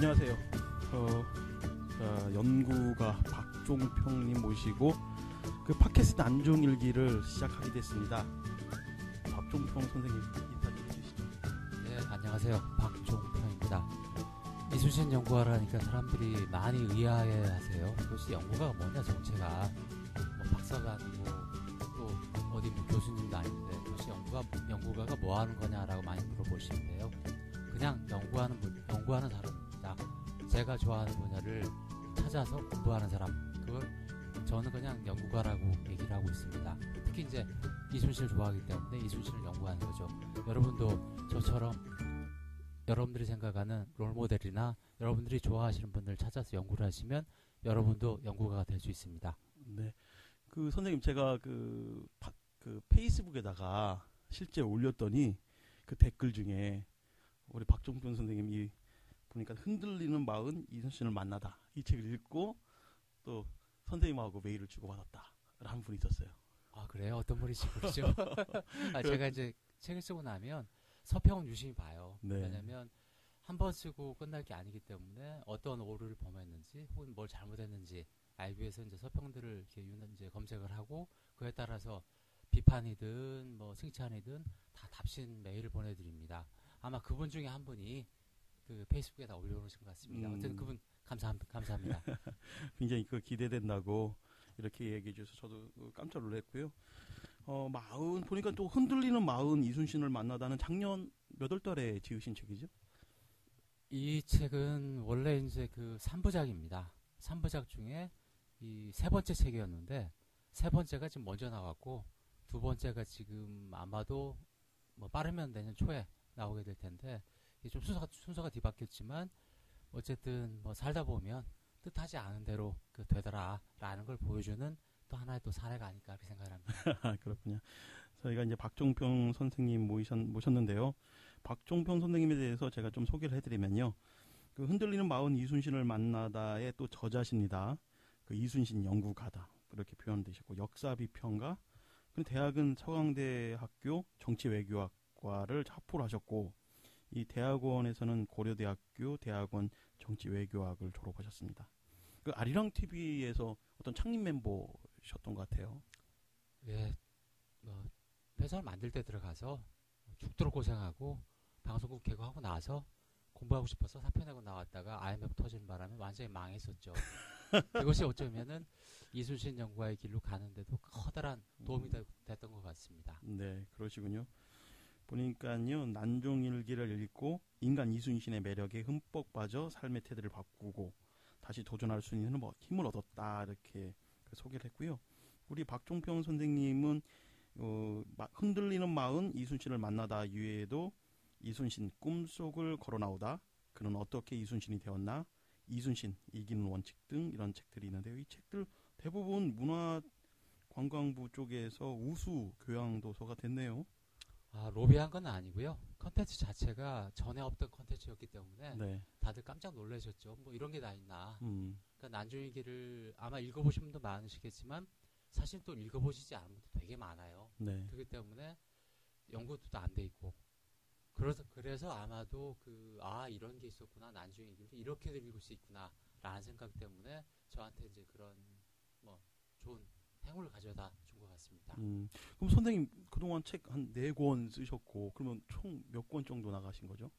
네, 안녕하세요. 어, 자, 연구가 박종평님 모시고 그 팟캐스트 안종일기를 시작하게 됐습니다. 박종평 선생님 인사 좀 해주시죠. 네, 안녕하세요. 박종평입니다. 이순신 연구하러 하니까 사람들이 많이 의아해 하세요. 도대체 연구가 뭐냐, 정체가. 뭐 박사가 아니고, 또 어디 뭐 교수님도 아닌데, 도대체 연구가, 연구가가 뭐 하는 거냐라고 많이 물어보시는데요. 그냥 연구하는, 분, 연구하는 사람입니다. 제가 좋아하는 분야를 찾아서 공부하는 사람. 그걸 저는 그냥 연구가라고 얘기를 하고 있습니다. 특히 이제 이순신을 좋아하기 때문에 이순신을 연구하는 거죠. 여러분도 저처럼 여러분들이 생각하는 롤모델이나 여러분들이 좋아하시는 분들 찾아서 연구를 하시면 여러분도 연구가가 될 수 있습니다. 네. 그 선생님 제가 그, 파, 그 페이스북에다가 실제 올렸더니 그 댓글 중에 우리 박종평 선생님이 보니까 흔들리는 마음 이순신을 만나다 이 책을 읽고 또 선생님하고 메일을 주고받았다 라는 분이 있었어요. 아 그래요? 어떤 분이시 모르죠? 아, 제가 이제 책을 쓰고 나면 서평은 유심히 봐요. 네. 왜냐하면 한 번 쓰고 끝날 게 아니기 때문에 어떤 오류를 범했는지 혹은 뭘 잘못했는지 알기 위해서 이제 서평들을 이렇게 유- 이제 검색을 하고 그에 따라서 비판이든 뭐 칭찬이든 다 답신 메일을 보내드립니다. 아마 그분 중에 한 분이 그 페이스북에다 올려놓으신 것 같습니다. 음. 어쨌든 그분 감사 감사합니다. 굉장히 그 기대된다고 이렇게 얘기해 주셔서 저도 그 깜짝 놀랐고요. 어, 마흔 보니까 또 흔들리는 마흔 이순신을 만나다는 작년 몇 월 달에 지으신 책이죠? 이 책은 원래 이제 그 3부작입니다. 3부작 중에 이 세 번째 책이었는데 세 번째가 지금 먼저 나왔고 두 번째가 지금 아마도 뭐 빠르면 내년 초에 나오게 될 텐데 좀 순서가, 순서가 뒤바뀌었지만 어쨌든 뭐 살다 보면 뜻하지 않은 대로 그 되더라라는 걸 보여주는 또 하나의 또 사례가 아닐까 그렇게 생각합니다. 아, 그렇군요. 저희가 이제 박종평 선생님 모셨, 모셨는데요. 박종평 선생님에 대해서 제가 좀 소개를 해드리면요. 그 흔들리는 마흔 이순신을 만나다의 또 저자십니다. 그 이순신 연구가다. 이렇게 표현되셨고, 역사 비평가. 그 대학은 서강대학교 정치외교학과를 합포를 하셨고, 이 대학원에서는 고려대학교 대학원 정치외교학을 졸업하셨습니다. 그 아리랑 TV에서 어떤 창립 멤버셨던 것 같아요. 예, 뭐 회사를 만들 때 들어가서 죽도록 고생하고 방송국 개국하고 나서 공부하고 싶어서 사표 내고 나왔다가 IMF 터지는 바람에 완전히 망했었죠. 그것이 어쩌면은 이순신 연구와의 길로 가는데도 커다란 도움이 되- 됐던 것 같습니다. 네, 그러시군요. 보니까요, 난종일기를 읽고 인간 이순신의 매력에 흠뻑 빠져 삶의 태도를 바꾸고 다시 도전할 수 있는 뭐 힘을 얻었다 이렇게 그 소개를 했고요. 우리 박종평 선생님은 어, 마- 흔들리는 마음 이순신을 만나다 이외에도 이순신 꿈속을 걸어 나오다 그는 어떻게 이순신이 되었나 이순신 이기는 원칙 등 이런 책들이 있는데요. 이 책들 대부분 문화 관광부 쪽에서 우수 교양 도서가 됐네요. 아, 로비한 건 아니고요. 컨텐츠 자체가 전에 없던 컨텐츠였기 때문에 네. 다들 깜짝 놀라셨죠. 뭐 이런 게 다 있나. 음. 그러니까 난중일기를 아마 읽어보신 분도 많으시겠지만 사실 또 읽어보시지 않은 분도 되게 많아요. 네. 그렇기 때문에 연구도 안 돼 있고 그래서 그래서 아마도 그 아 이런 게 있었구나 난중일기를 이렇게도 읽을 수 있구나라는 생각 때문에 저한테 이제 그런 뭐 좋은 행운을 가져다 준 것 같습니다. 음. 그럼 선생님 그동안 책 한 네 권 쓰셨고 그러면 총 몇 권 정도 나가신 거죠?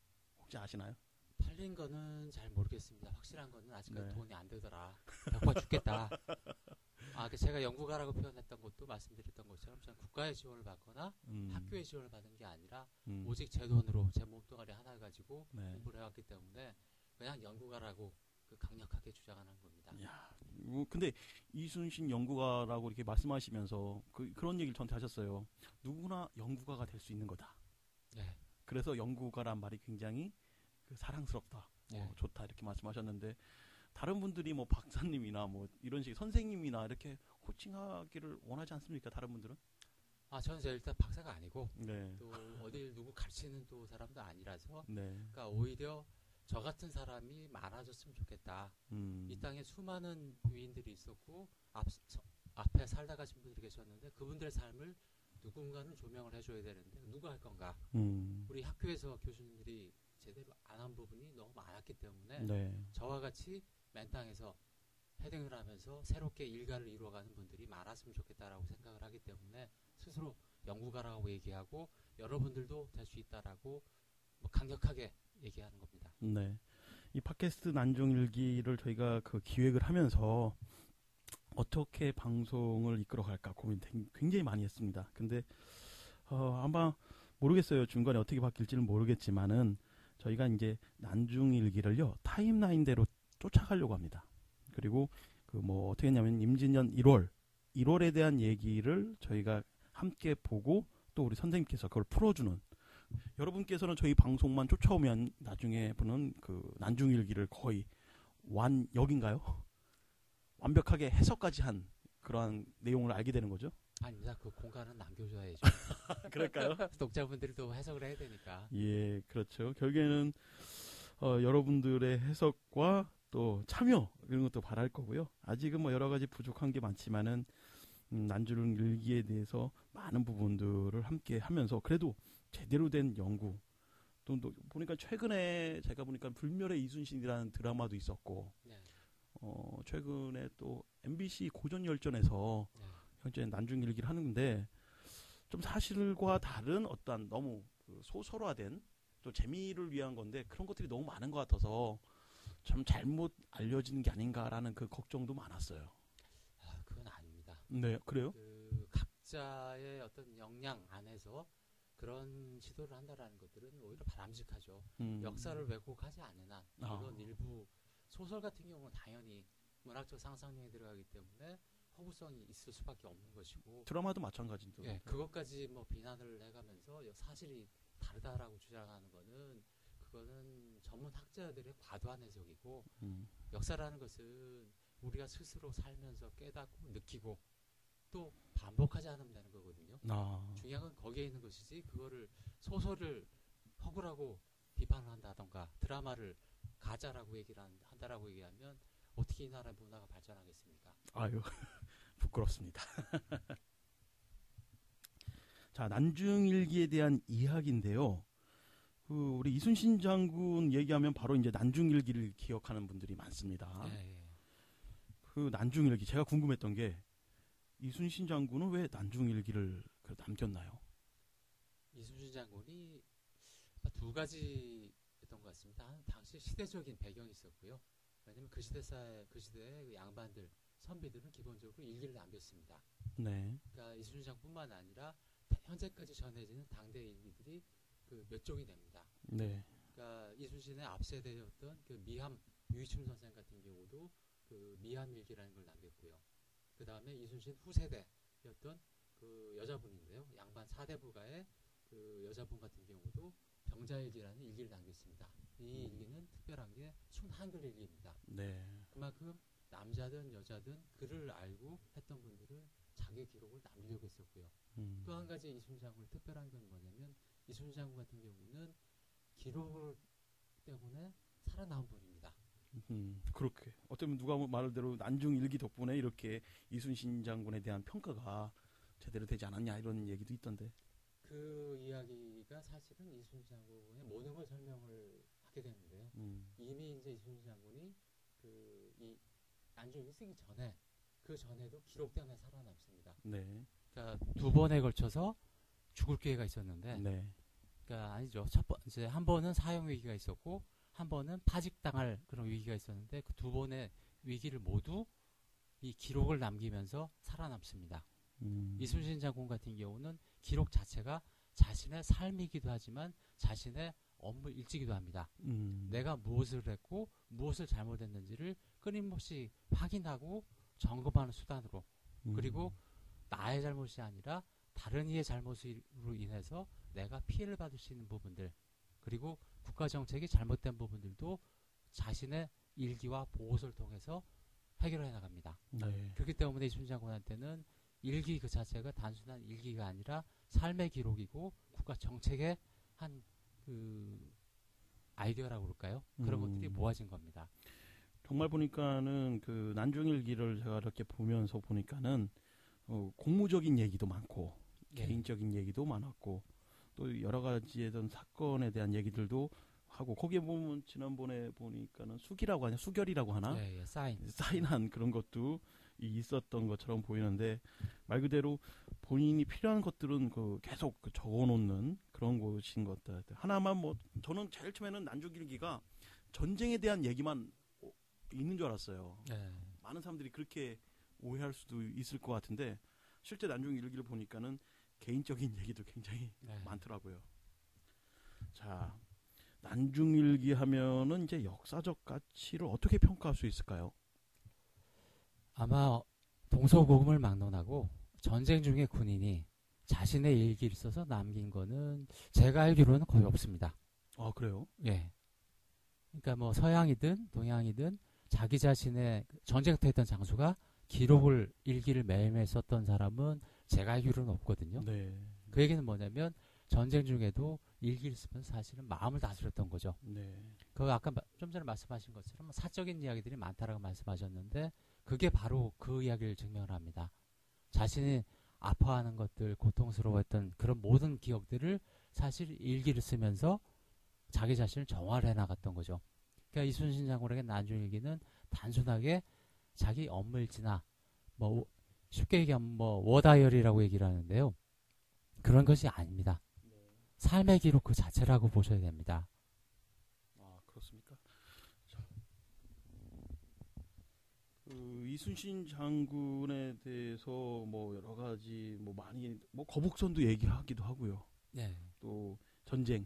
혹시 아시나요? 팔린 거는 잘 모르겠습니다. 확실한 거는 아직까지 네. 돈이 안 되더라. 배고파 죽겠다. 아, 그 제가 연구가라고 표현했던 것도 말씀드렸던 것처럼 저는 국가의 지원을 받거나 음. 학교의 지원을 받은 게 아니라 음. 오직 제 돈으로 제 몸뚱아리 하나 가지고 네. 공부를 해왔기 때문에 그냥 연구가라고 그 강력하게 주장하는 겁니다. 야, 뭐 근데 이순신 연구가라고 이렇게 말씀하시면서 그, 그런 얘기를 저한테 하셨어요. 누구나 연구가가 될 수 있는 거다. 네. 그래서 연구가란 말이 굉장히 그 사랑스럽다, 뭐 네. 좋다 이렇게 말씀하셨는데 다른 분들이 뭐 박사님이나 뭐 이런 식 선생님이나 이렇게 호칭하기를 원하지 않습니까? 다른 분들은? 아, 저는 제 일단 박사가 아니고 네, 또 어딜 누구 가르치는 또 사람도 아니라서 네, 그러니까 오히려 저 같은 사람이 많아졌으면 좋겠다. 음, 이 땅에 수많은 위인들이 있었고 앞, 서- 앞에 살다 가신 분들이 계셨는데 그분들의 삶을 누군가는 조명을 해줘야 되는데 누가 할 건가? 음, 우리 학교에서 교수님들이 제대로 안 한 부분이 너무 많았기 때문에 네. 저와 같이 맨 땅에서 헤딩을 하면서 새롭게 일가를 이루어가는 분들이 많았으면 좋겠다라고 생각을 하기 때문에 스스로 연구가라고 얘기하고 여러분들도 될 수 있다라고 뭐 강력하게 얘기하는 겁니다. 네. 이 팟캐스트 난중일기를 저희가 그 기획을 하면서 어떻게 방송을 이끌어 갈까 고민 되- 굉장히 많이 했습니다. 근데 어, 아마 모르겠어요. 중간에 어떻게 바뀔지는 모르겠지만은 저희가 이제 난중일기를요 타임라인대로 쫓아가려고 합니다. 그리고 그 뭐 어떻게 했냐면 임진년 1월 1월에 대한 얘기를 저희가 함께 보고 또 우리 선생님께서 그걸 풀어주는 여러분께서는 저희 방송만 쫓아오면 나중에 보는 그 난중일기를 거의 완역인가요? 완벽하게 해석까지 한 그러한 내용을 알게 되는 거죠. 아닙니다. 그 공간은 남겨줘야죠. 그럴까요? 독자분들도 해석을 해야 되니까. 예, 그렇죠. 결국에는 어, 여러분들의 해석과 또 참여 이런 것도 바랄 거고요. 아직은 뭐 여러 가지 부족한 게 많지만은 음, 난주는 일기에 대해서 많은 부분들을 함께 하면서 그래도 제대로 된 연구 또, 또 보니까 최근에 제가 보니까 불멸의 이순신이라는 드라마도 있었고 네. 어, 최근에 또 MBC 고전 열전에서 네. 현재 난중 일기를 하는데 좀 사실과 다른 어떤 너무 그 소설화된 또 재미를 위한 건데 그런 것들이 너무 많은 것 같아서 참 잘못 알려지는 게 아닌가라는 그 걱정도 많았어요. 아, 그건 아닙니다. 네, 그래요? 그 각자의 어떤 역량 안에서 그런 시도를 한다라는 것들은 오히려 바람직하죠. 음. 역사를 왜곡하지 않는 한 아. 물론 일부 소설 같은 경우는 당연히 문학적 상상력이 들어가기 때문에 허구성이 있을 수밖에 없는 것이고 드라마도 마찬가지죠. 예, 그것까지 뭐 비난을 해가면서 여- 사실이 다르다라고 주장하는 거는 그거는 전문 학자들의 과도한 해석이고 음. 역사라는 것은 우리가 스스로 살면서 깨닫고 느끼고 또 반복하지 않으면 되는 거거든요. 아, 중요한 건 거기에 있는 것이지 그거를 소설을 허구라고 비판을 한다던가 드라마를 가짜라고 얘기를 한- 한다라고 얘기하면 어떻게 이 나라 문화가 발전하겠습니까? 아유 부끄럽습니다. 자 난중일기에 대한 이야기인데요. 그 우리 이순신 장군 얘기하면 바로 이제 난중일기를 기억하는 분들이 많습니다. 예, 예. 그 난중일기 제가 궁금했던 게 이순신 장군은 왜 난중일기를 그 남겼나요? 이순신 장군이 두 가지였던 것 같습니다. 한 당시 시대적인 배경이 있었고요. 왜냐면 그 시대사의 그 시대의 그 양반들 선비들은 기본적으로 일기를 남겼습니다. 네. 그러니까 이순신 장뿐만 아니라 대- 현재까지 전해지는 당대 일기들이 그 몇 종이 됩니다. 네. 그러니까 이순신의 앞세대였던 그 미함 유이춤 선생 같은 경우도 그 미함 일기라는 걸 남겼고요. 그 다음에 이순신 후세대였던 그 여자분인데요. 양반 사대부가의 그 여자분 같은 경우도 병자일기라는 일기를 남겼습니다. 이 일기는 특별한 게 순한글 일기입니다. 네. 그만큼 남자든 여자든 글을 알고 했던 분들은 자기 기록을 남기려고 했었고요. 음. 또한 가지 이순신 장군의 특별한 건 뭐냐면 이순신 장군 같은 경우는 기록을 때문에 살아남은 분입니다. 음, 그렇게 어쩌면 누가 뭐 말대로 난중일기 덕분에 이렇게 이순신 장군에 대한 평가가 제대로 되지 않았냐 이런 얘기도 있던데. 그 이야기가 사실은 이순신 장군의 모든 걸 설명을 하게 되는데요. 음. 이미 이제 이순신 장군이 그 이 난중이 쓰기 전에 그 전에도 기록 때문에 살아남습니다. 네. 그러니까 두 번에 걸쳐서 죽을 기회가 있었는데 네. 그러니까 아니죠. 첫 번째 한 번은 사형 위기가 있었고 한 번은 파직당할 그런 위기가 있었는데 그 두 번의 위기를 모두 이 기록을 남기면서 살아남습니다. 음. 이순신 장군 같은 경우는 기록 자체가 자신의 삶이기도 하지만 자신의 업무 일지기도 합니다. 음. 내가 무엇을 했고 무엇을 잘못했는지를 끊임없이 확인하고 점검하는 수단으로 음. 그리고 나의 잘못이 아니라 다른 이의 잘못으로 인해서 내가 피해를 받을 수 있는 부분들 그리고 국가 정책이 잘못된 부분들도 자신의 일기와 보고서를 통해서 해결해 나갑니다. 네. 그렇기 때문에 이순신 장군한테는 일기 그 자체가 단순한 일기가 아니라 삶의 기록이고 국가 정책의 한 그 아이디어라고 그럴까요? 그런 음. 것들이 모아진 겁니다. 정말 보니까는 그 난중일기를 제가 이렇게 보면서 보니까는 어, 공무적인 얘기도 많고 예. 개인적인 얘기도 많았고 또 여러 가지의 어떤 사건에 대한 얘기들도 하고 거기에 보면 지난번에 보니까는 수기라고 하냐 수결이라고 하나 예, 예, 사인. 사인한 그런 것도 이- 있었던 것처럼 보이는데 말 그대로 본인이 필요한 것들은 그 계속 그 적어놓는 그런 곳인 것 같아요. 하나만 뭐 저는 제일 처음에는 난조길기가 전쟁에 대한 얘기만 어, 있는 줄 알았어요. 예. 많은 사람들이 그렇게 오해할 수도 있을 것 같은데 실제 난중일기를 보니까는 개인적인 얘기도 굉장히 네. 많더라고요. 자, 난중일기 하면은 이제 역사적 가치를 어떻게 평가할 수 있을까요? 아마 동서고금을 막론하고 전쟁 중에 군인이 자신의 일기를 써서 남긴 거는 제가 알기로는 거의 없습니다. 아, 그래요? 예. 그러니까 뭐 서양이든 동양이든 자기 자신의 전쟁터 했던 장소가 기록을 일기를 매일매일 썼던 사람은 제가 알기로는 없거든요. 네. 그 얘기는 뭐냐면 전쟁 중에도 일기를 쓰면 사실은 마음을 다스렸던 거죠. 네. 그 아까 마- 좀 전에 말씀하신 것처럼 사적인 이야기들이 많다라고 말씀하셨는데 그게 바로 그 이야기를 증명을 합니다. 자신이 아파하는 것들, 고통스러워했던 그런 모든 기억들을 사실 일기를 쓰면서 자기 자신을 정화해 나갔던 거죠. 그러니까 이순신 장군에게 난중일기는 단순하게 자기 업무일지나 뭐 쉽게 얘기하면 뭐 워다이어리라고 얘기를 하는데요. 그런 것이 아닙니다. 삶의 기록 그 자체라고 보셔야 됩니다. 아, 그렇습니까? 자, 그 이순신 장군에 대해서 뭐 여러 가지 뭐 많이 뭐 거북선도 얘기하기도 하고요. 네. 또 전쟁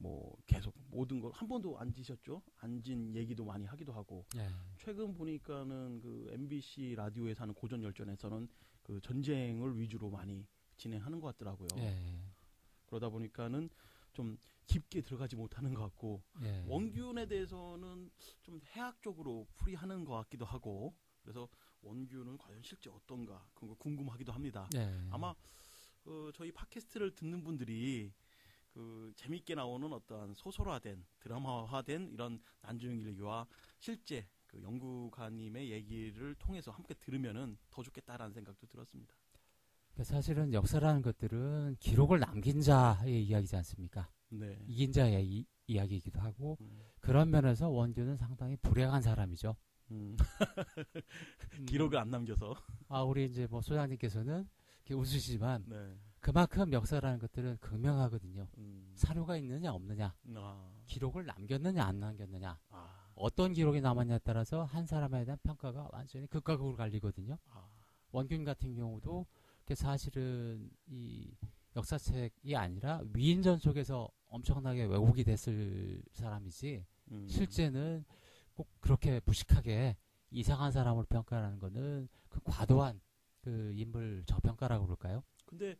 뭐 계속 모든 걸 한 번도? 안진 얘기도 많이 하기도 하고 네. 최근 보니까는 그 MBC 라디오에서 하는 고전 열전에서는 그 전쟁을 위주로 많이 진행하는 것 같더라고요. 네. 그러다 보니까는 좀 깊게 들어가지 못하는 것 같고 네. 원균에 대해서는 좀 해학적으로 풀이하는 것 같기도 하고 그래서 원균은 과연 실제 어떤가 그런 거 궁금하기도 합니다. 네. 아마 그 저희 팟캐스트를 듣는 분들이 그 재밌게 나오는 어떠한 소설화된 드라마화된 이런 난중일기와 실제 그 연구가님의 얘기를 통해서 함께 들으면은 더 좋겠다라는 생각도 들었습니다. 그러니까 사실은 역사라는 것들은 기록을 남긴 자의 이야기지 않습니까? 네. 이긴 자의 이, 이야기이기도 하고 음, 그런 면에서 원균은 상당히 불행한 사람이죠. 음, 음, 기록을 안 남겨서. 아 우리 이제 뭐 소장님께서는 이렇게 웃으시지만 네. 그만큼 역사라는 것들은 극명하거든요. 음, 사료가 있느냐 없느냐, 아, 기록을 남겼느냐 안 남겼느냐, 아, 어떤 기록이 남았냐에 따라서 한 사람에 대한 평가가 완전히 극과 극으로 갈리거든요. 아, 원균 같은 경우도 그게 사실은 이 역사책이 아니라 위인전 속에서 엄청나게 왜곡이 됐을 사람이지 음, 실제는 꼭 그렇게 무식하게 이상한 사람으로 평가하는 거는 그 과도한 그 인물 저평가라고 그럴까요? 근데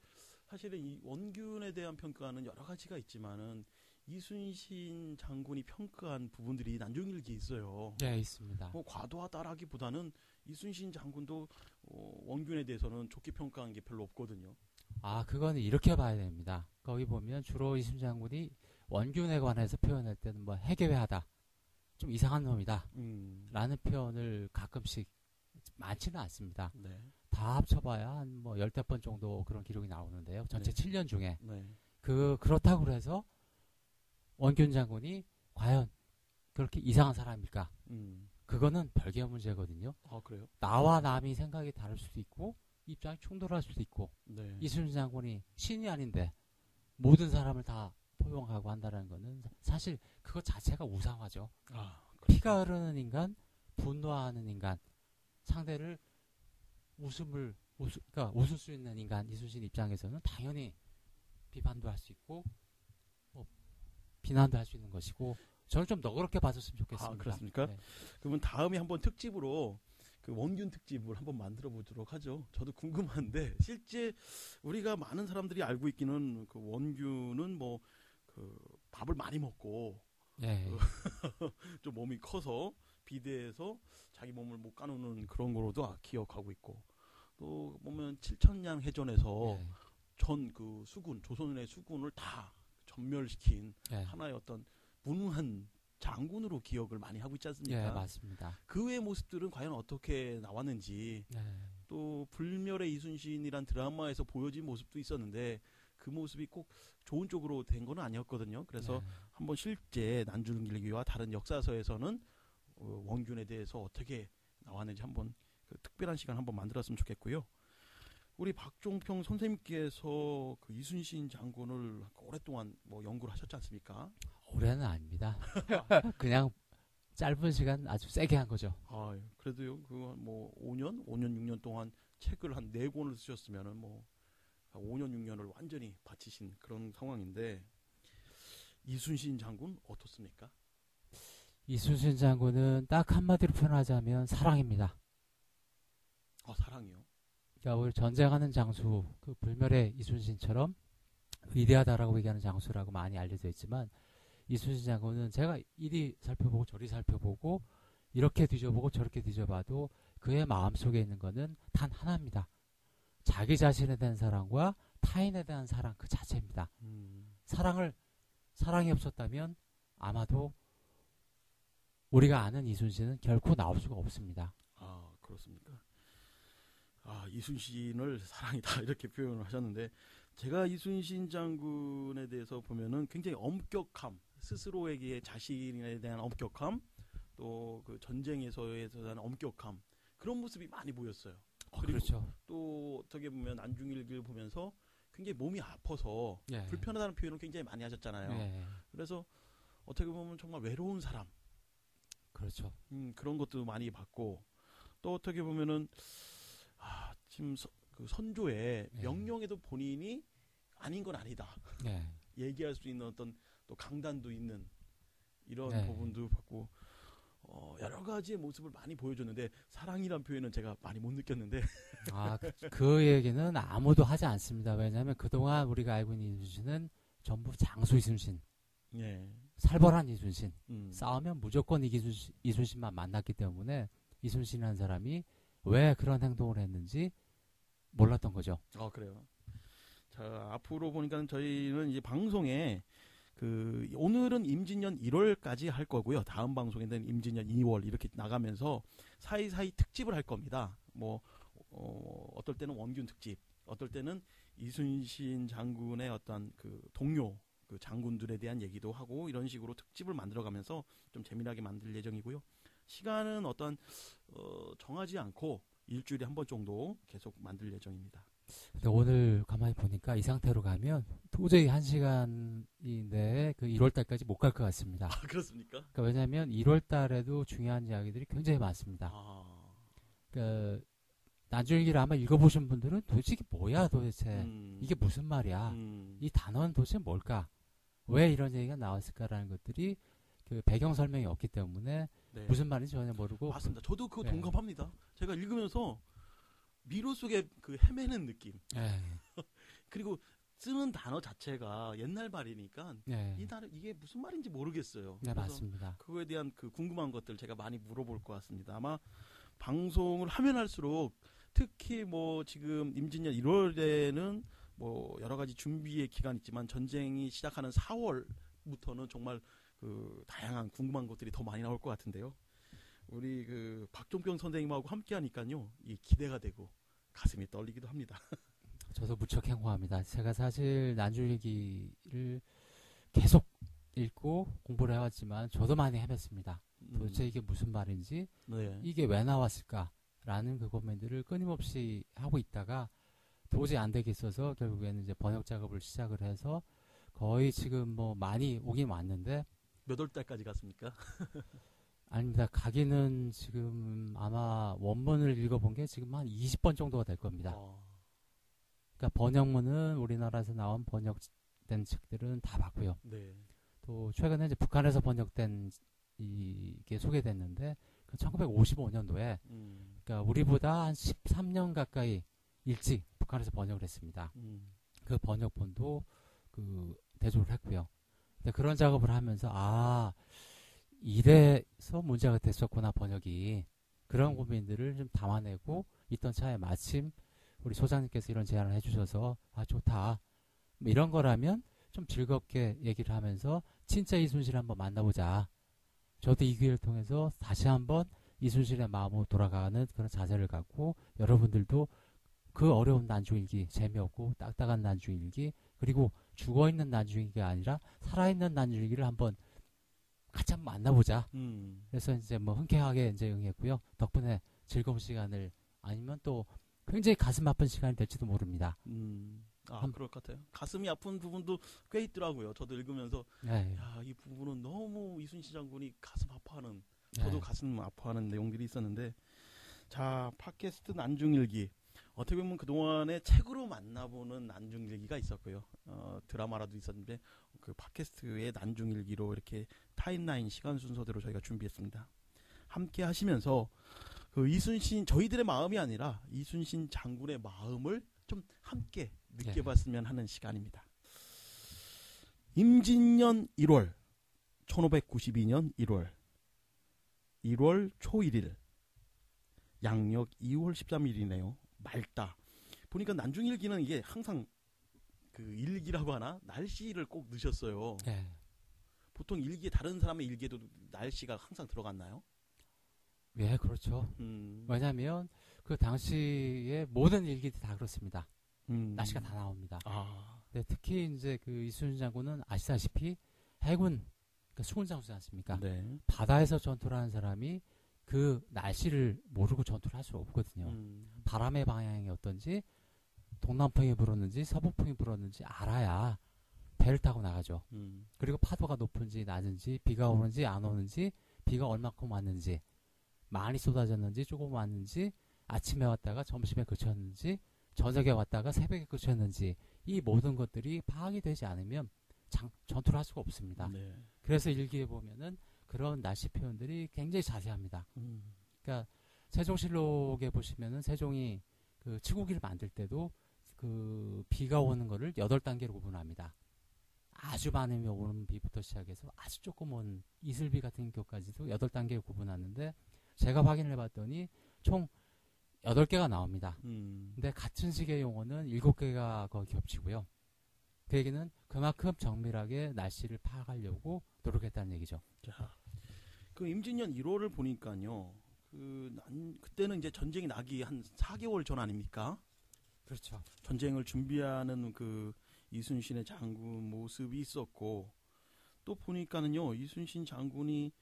사실은 이 원균에 대한 평가는 여러 가지가 있지만은 이순신 장군이 평가한 부분들이 난중일기에 있어요. 네 있습니다. 뭐 과도하다라기보다는 이순신 장군도 어, 원균에 대해서는 좋게 평가한 게 별로 없거든요. 아 그거는 이렇게 봐야 됩니다. 거기 보면 주로 이순 장군이 원균에 관해서 표현할 때는 뭐 해괴회하다, 좀 이상한 놈이다. 음, 라는 표현을 가끔씩 많지는 않습니다. 네, 다 합쳐봐야 한 뭐 열댓 번 정도 그런 기록이 나오는데요. 전체 네. 7년 중에. 네, 그, 그렇다고 해서 원균 장군이 과연 그렇게 이상한 사람일까? 음, 그거는 별개의 문제거든요. 아 그래요? 나와 남이 생각이 다를 수도 있고, 입장이 충돌할 수도 있고, 네, 이순신 장군이 신이 아닌데 모든 사람을 다 포용하고 한다는 거는 사실 그것 자체가 우상화죠. 아, 피가 흐르는 인간, 분노하는 인간, 상대를 웃음을 웃, 그러니까 웃을 수 있는 인간 이순신 입장에서는 당연히 비판도 할 수 있고 뭐 비난도 할 수 있는 것이고 저는 좀 너그럽게 봐줬으면 좋겠습니다. 아, 그렇습니까? 네. 그러면 다음에 한번 특집으로 그 원균 특집을 한번 만들어 보도록 하죠. 저도 궁금한데 실제 우리가 많은 사람들이 알고 있기는 그 원균은 뭐 그 밥을 많이 먹고 네. 좀 몸이 커서 비대해서 자기 몸을 못 가누는 그런 거로도 아- 기억하고 있고 또 보면 칠천량 해전에서 네. 전그 수군 조선의 수군을 다 전멸시킨 네. 하나의 어떤 무능한 장군으로 기억을 많이 하고 있지 않습니까? 예, 맞습니다. 그 외의 모습들은 과연 어떻게 나왔는지 네. 또 불멸의 이순신이란 드라마에서 보여진 모습도 있었는데 그 모습이 꼭 좋은 쪽으로 된 건 아니었거든요. 그래서 네. 한번 실제 난중일기와 다른 역사서에서는 어, 원균에 대해서 어떻게 나왔는지 한번 그 특별한 시간 한번 만들었으면 좋겠고요. 우리 박종평 선생님께서 그 이순신 장군을 오랫동안 뭐 연구를 하셨지 않습니까? 올해는 아닙니다. 그냥 짧은 시간 아주 세게 한 거죠. 아, 그래도요, 그뭐 5년, 5년, 6년 동안 책을 한 네 권을 쓰셨으면은 뭐 5년, 6년을 완전히 바치신 그런 상황인데 이순신 장군 어떻습니까? 이순신 장군은 딱 한마디로 표현하자면 사랑입니다. 아, 사랑이요. 그러니까 우리 전쟁하는 장수, 그 불멸의 이순신처럼 위대하다라고 얘기하는 장수라고 많이 알려져 있지만 이순신 장군은 제가 이리 살펴보고 저리 살펴보고 이렇게 뒤져보고 저렇게 뒤져봐도 그의 마음속에 있는 것은 단 하나입니다. 자기 자신에 대한 사랑과 타인에 대한 사랑 그 자체입니다. 음. 사랑을 사랑이 없었다면 아마도 우리가 아는 이순신은 결코 나올 수가 없습니다. 아, 그렇습니까? 아, 이순신을 사랑이다 이렇게 표현을 하셨는데 제가 이순신 장군에 대해서 보면은 굉장히 엄격함, 스스로에게 자신에 대한 엄격함, 또 그 전쟁에서에 대한 엄격함 그런 모습이 많이 보였어요. 어, 그리고 그렇죠. 또 어떻게 보면 안중일기를 보면서 굉장히 몸이 아파서 예. 불편하다는 표현을 굉장히 많이 하셨잖아요. 예. 그래서 어떻게 보면 정말 외로운 사람 그렇죠. 음, 그런 것도 많이 봤고 또 어떻게 보면은 아, 지금 서- 그 선조의 네. 명령에도 본인이 아닌 건 아니다 예. 얘기할 수 있는 어떤 또 강단도 있는 이런 네. 부분도 봤고 어, 여러 가지의 모습을 많이 보여줬는데 사랑이란 표현은 제가 많이 못 느꼈는데 아, 그, 그 얘기는 아무도 하지 않습니다. 왜냐하면 그동안 우리가 알고 있는 이순신은 전부 장수 이순신, 예, 살벌한 이순신, 음, 싸우면 무조건 이순신, 이순신만 만났기 때문에 이순신이라는 사람이 왜 그런 행동을 했는지 몰랐던 거죠. 아 그래요. 자 앞으로 보니까 저희는 이제 방송에 그 오늘은 임진년 1월까지 할 거고요. 다음 방송에는 임진년 2월 이렇게 나가면서 사이사이 특집을 할 겁니다. 뭐 어, 어떨 때는 원균 특집, 어떨 때는 이순신 장군의 어떤 그 동료 그 장군들에 대한 얘기도 하고 이런 식으로 특집을 만들어가면서 좀 재미나게 만들 예정이고요. 시간은 어떤 어, 정하지 않고 일주일에 한 번 정도 계속 만들 예정입니다. 근데 오늘 가만히 보니까 이 상태로 가면 도저히 한 시간인데 그 1월 달까지 못 갈 것 같습니다. 아, 그렇습니까? 그러니까 왜냐하면 1월 달에도 중요한 이야기들이 굉장히 많습니다. 아, 그 난중일기를 아마 읽어보신 분들은 도대체 이게 뭐야 도대체 음, 이게 무슨 말이야 음, 이 단어는 도대체 뭘까 왜 이런 얘기가 나왔을까라는 것들이 그 배경 설명이 없기 때문에 네. 무슨 말인지 전혀 모르고 맞습니다. 저도 그거 네. 동감합니다. 제가 읽으면서 미로 속에 그 헤매는 느낌 예, 그리고 쓰는 단어 자체가 옛날 말이니까 예, 이 단어 이게 무슨 말인지 모르겠어요. 네 맞습니다. 그거에 대한 그 궁금한 것들 제가 많이 물어볼 것 같습니다. 아마 방송을 하면 할수록 특히 뭐 지금 임진년 1월에는 뭐 여러 가지 준비의 기간이 있지만 전쟁이 시작하는 4월부터는 정말 그 다양한 궁금한 것들이 더 많이 나올 것 같은데요. 우리 그 박종병 선생님하고 함께 하니까요. 이 기대가 되고 가슴이 떨리기도 합니다. 저도 무척 행복합니다. 제가 사실 난중일기를 계속 읽고 공부를 해왔지만 저도 많이 헤맸습니다. 도대체 이게 무슨 말인지 네. 이게 왜 나왔을까라는 그 고민들을 끊임없이 하고 있다가 도저히 안 되겠어서 결국에는 이제 번역 작업을 시작을 해서 거의 지금 뭐 많이 오긴 왔는데 몇 월 달까지 갔습니까? 아닙니다. 가기는 지금 아마 원문을 읽어본 게 지금 한 20번 정도가 될 겁니다. 어, 그러니까 번역문은 우리나라에서 나온 번역된 책들은 다 봤고요. 네. 또 최근에 이제 북한에서 번역된 이게 소개됐는데 그 1955년도에 음, 그러니까 우리보다 한 13년 가까이 일찍 북한에서 번역을 했습니다. 음, 그 번역본도 그 대조를 했고요. 근데 그런 작업을 하면서 아 이래서 문제가 됐었구나 번역이 그런 고민들을 좀 담아내고 있던 차에 마침 우리 소장님께서 이런 제안을 해주셔서 아 좋다 뭐 이런 거라면 좀 즐겁게 얘기를 하면서 진짜 이순신을 한번 만나보자. 저도 이 기회를 통해서 다시 한번 이순신의 마음으로 돌아가는 그런 자세를 갖고 여러분들도 그 어려운 난중일기 재미없고 딱딱한 난중일기 그리고 죽어 있는 난중일기가 아니라 살아 있는 난중일기를 한번 같이 한번 만나보자. 음. 그래서 이제 뭐 흔쾌하게 이제 응했고요. 덕분에 즐거운 시간을 아니면 또 굉장히 가슴 아픈 시간이 될지도 모릅니다. 음. 아, 한- 그럴 것 같아요. 가슴이 아픈 부분도 꽤 있더라고요. 저도 읽으면서 네. 야, 이 부분은 너무 이순신 장군이 가슴 아파하는 저도 네. 가슴 아파하는 내용들이 있었는데 자 팟캐스트 난중일기 어떻게 보면 그동안에 책으로 만나보는 난중일기가 있었고요. 어, 드라마라도 있었는데 그 팟캐스트의 난중일기로 이렇게 타임라인 시간 순서대로 저희가 준비했습니다. 함께 하시면서 그 이순신 저희들의 마음이 아니라 이순신 장군의 마음을 좀 함께 네. 느껴봤으면 하는 시간입니다. 임진년 1월 1592년 1월. 1월 초 1일. 양력 2월 13일이네요. 맑다. 보니까 난중일기는 이게 항상 그 일기라고 하나 날씨를 꼭 넣으셨어요. 네. 보통 일기 다른 사람의 일기에도 날씨가 항상 들어갔나요? 예, 그렇죠. 음, 왜냐하면 그 당시에 모든 일기들이 다 그렇습니다. 음. 날씨가 다 나옵니다. 아, 네, 특히 이제 그 이순신 장군은 아시다시피 해군 그 수군 장수지 않습니까? 네. 바다에서 전투를 하는 사람이 그 날씨를 모르고 전투를 할 수 없거든요. 음, 바람의 방향이 어떤지 동남풍이 불었는지 서북풍이 불었는지 알아야 배를 타고 나가죠. 음, 그리고 파도가 높은지 낮은지 비가 오는지 안 오는지 비가 얼마큼 왔는지 많이 쏟아졌는지 조금 왔는지 아침에 왔다가 점심에 그쳤는지 저녁에 왔다가 새벽에 그쳤는지 이 모든 것들이 파악이 되지 않으면 장- 전투를 할 수가 없습니다. 네. 그래서 일기에 보면은 그런 날씨 표현들이 굉장히 자세합니다. 음, 세종실록에 보시면은 세종이 그 치고기를 만들 때도 그 비가 오는 거를 여덟 단계로 구분합니다. 아주 많이 오는 비부터 시작해서 아주 조금 온 이슬비 같은 경우까지도 여덟 단계로 구분하는데 제가 확인을 해봤더니 총 여덟 개가 나옵니다. 음. 근데 같은 식의 용어는 일곱 개가 거의 겹치고요. 그 얘기는 그만큼 정밀하게 날씨를 파악하려고 노력했다는 얘기죠. 자, 그 임진년 1월을 보니까요. 그 난, 그때는 이제 전쟁이 나기 한 4개월 전 아닙니까? 그렇죠. 전쟁을 준비하는 그 이순신의 장군 모습이 있었고 또 보니까는요 이순신 장군이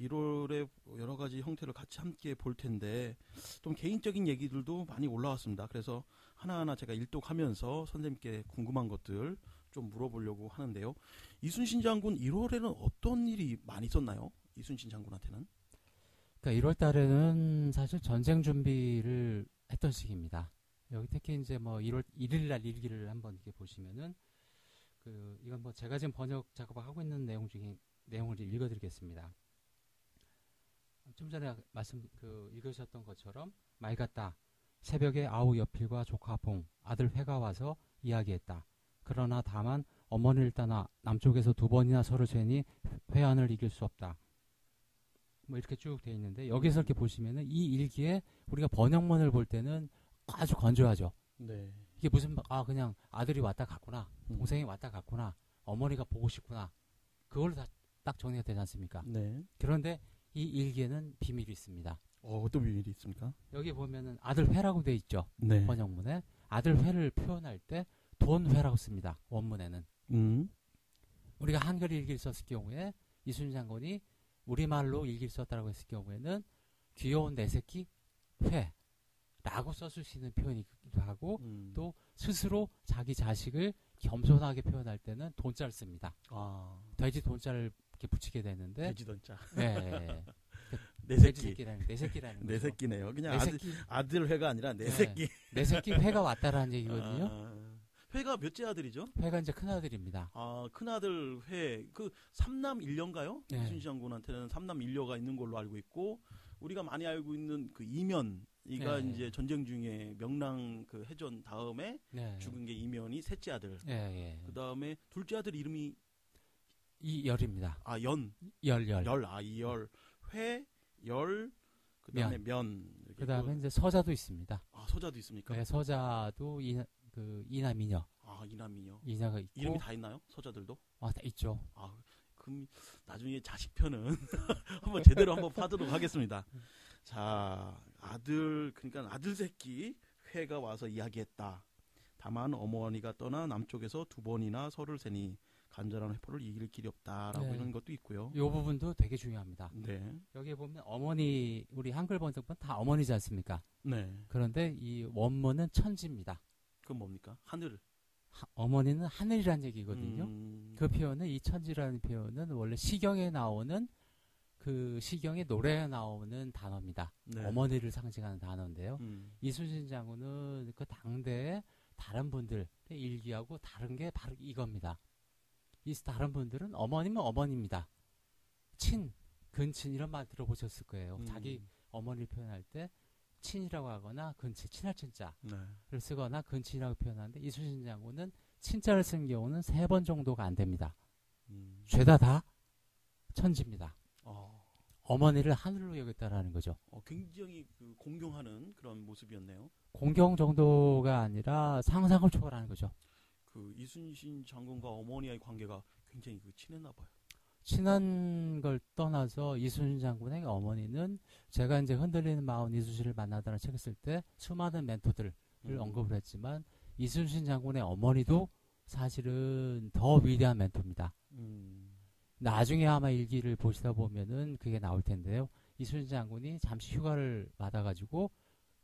1월에 여러 가지 형태를 같이 함께 볼 텐데 좀 개인적인 얘기들도 많이 올라왔습니다. 그래서 하나하나 제가 일독하면서 선생님께 궁금한 것들 좀 물어보려고 하는데요. 이순신 장군 1월에는 어떤 일이 많이 있었나요? 이순신 장군한테는? 그러니까 1월 달에는 사실 전쟁 준비를 했던 시기입니다. 여기 특히 이제 뭐 1월 1일 날 일기를 한번 이렇게 보시면은 그 이건 뭐 제가 지금 번역 작업을 하고 있는 내용 중에 내용을 읽어 드리겠습니다. 좀 전에 말씀 그 읽으셨던 것처럼 맑았다. 새벽에 아우 여필과 조카 봉 아들 회가 와서 이야기했다. 그러나 다만 어머니를 떠나 남쪽에서 두 번이나 서로 죄니 회안을 이길 수 없다. 뭐 이렇게 쭉 돼 있는데 여기서 이렇게 보시면은 이 일기에 우리가 번역문을 볼 때는 아주 건조하죠. 네. 이게 무슨 아 그냥 아들이 왔다 갔구나, 음. 동생이 왔다 갔구나, 어머니가 보고 싶구나. 그걸로 다 딱 정리가 되지 않습니까? 네. 그런데 이 일기에는 비밀이 있습니다. 어, 어떤 비밀이 있습니까? 여기 보면은 아들 회라고 돼 있죠. 네. 번역문에 아들 회를 표현할 때 돈 회라고 씁니다. 원문에는 음. 우리가 한글 일기를 썼을 경우에 이순신 장군이 우리말로 일기를 썼다고 했을 경우에는 귀여운 내 새끼 회라고 썼을 수 있는 표현이기도 하고 음. 또 스스로 자기 자식을 겸손하게 표현할 때는 돈자를 씁니다. 아, 돼지 돈자를 이렇게 붙이게 되는데 돼지던자. 예, 예. 내 돼지 새끼. 새끼 라는 내 새끼라는 내. 새끼네요. 그냥 내 아들, 새끼 아들 회가 아니라 내 네. 새끼. 내 새끼 회가 왔다라는 얘기거든요. 아, 회가 몇째 아들이죠? 회가 이제 큰 아들입니다. 아, 큰 아들 회, 그 삼남 일녀인가요? 네. 이순신 장군한테는 삼남 일녀가 있는 걸로 알고 있고, 우리가 많이 알고 있는 그 이면, 이가 네. 이제 전쟁 중에 명랑 그 해전 다음에 네. 죽은 게 이면이 셋째 아들. 예, 예. 그 다음에 둘째 아들 이름이, 이 열입니다. 아, 연, 열, 열. 열, 아, 이열, 회, 열, 그 다음에 면. 이렇게 그 다음에 이제 서자도 있습니다. 아, 서자도 있습니까? 네, 서자도 이, 그 이남 이녀 아, 이남이요. 이녀가 있고 이름이 다 있나요? 서자들도? 아, 다 있죠. 아, 그럼 나중에 자식 편은 한번 제대로 한번 파도록 하겠습니다. 자, 아들 그러니까 아들 새끼 회가 와서 이야기했다. 다만 어머니가 떠나 남쪽에서 두 번이나 설을 세니 간절한 회포를 이길 길이 없다라고 네. 이런 것도 있고요. 이 부분도 되게 중요합니다. 네, 여기에 보면 어머니 우리 한글 번역본 다 어머니지 않습니까? 네, 그런데 이 원문은 천지입니다. 그건 뭡니까? 하늘. 하- 어머니는 하늘이란 얘기거든요. 음, 그 표현은 이 천지라는 표현은 원래 시경에 나오는 그 시경의 노래에 나오는 단어입니다. 네. 어머니를 상징하는 단어인데요. 음, 이순신 장군은 그 당대에 다른 분들의 일기하고 다른 게 바로 이겁니다. 이 다른 분들은 어머니면 어머니입니다. 친, 근친 이런 말 들어보셨을 거예요. 음, 자기 어머니를 표현할 때 친이라고 하거나 근친, 친할 친자를 네. 쓰거나 근친이라고 표현하는데 이순신 장군은 친자를 쓴 경우는 세 번 정도가 안 됩니다. 음, 죄다 다 천지입니다. 어, 어머니를 하늘로 여겼다라는 거죠. 어, 굉장히 그 공경하는 그런 모습이었네요. 공경 정도가 아니라 상상을 초월하는 거죠. 그 이순신 장군과 어머니의 관계가 굉장히 그 친했나 봐요. 친한 걸 떠나서 이순신 장군의 어머니는 제가 이제 흔들리는 마음 이순신을 만나다는 책을 쓸 때 수많은 멘토들을 음. 언급을 했지만 이순신 장군의 어머니도 사실은 더 위대한 멘토입니다. 음, 나중에 아마 일기를 보시다 보면은 그게 나올 텐데요. 이순신 장군이 잠시 휴가를 받아가지고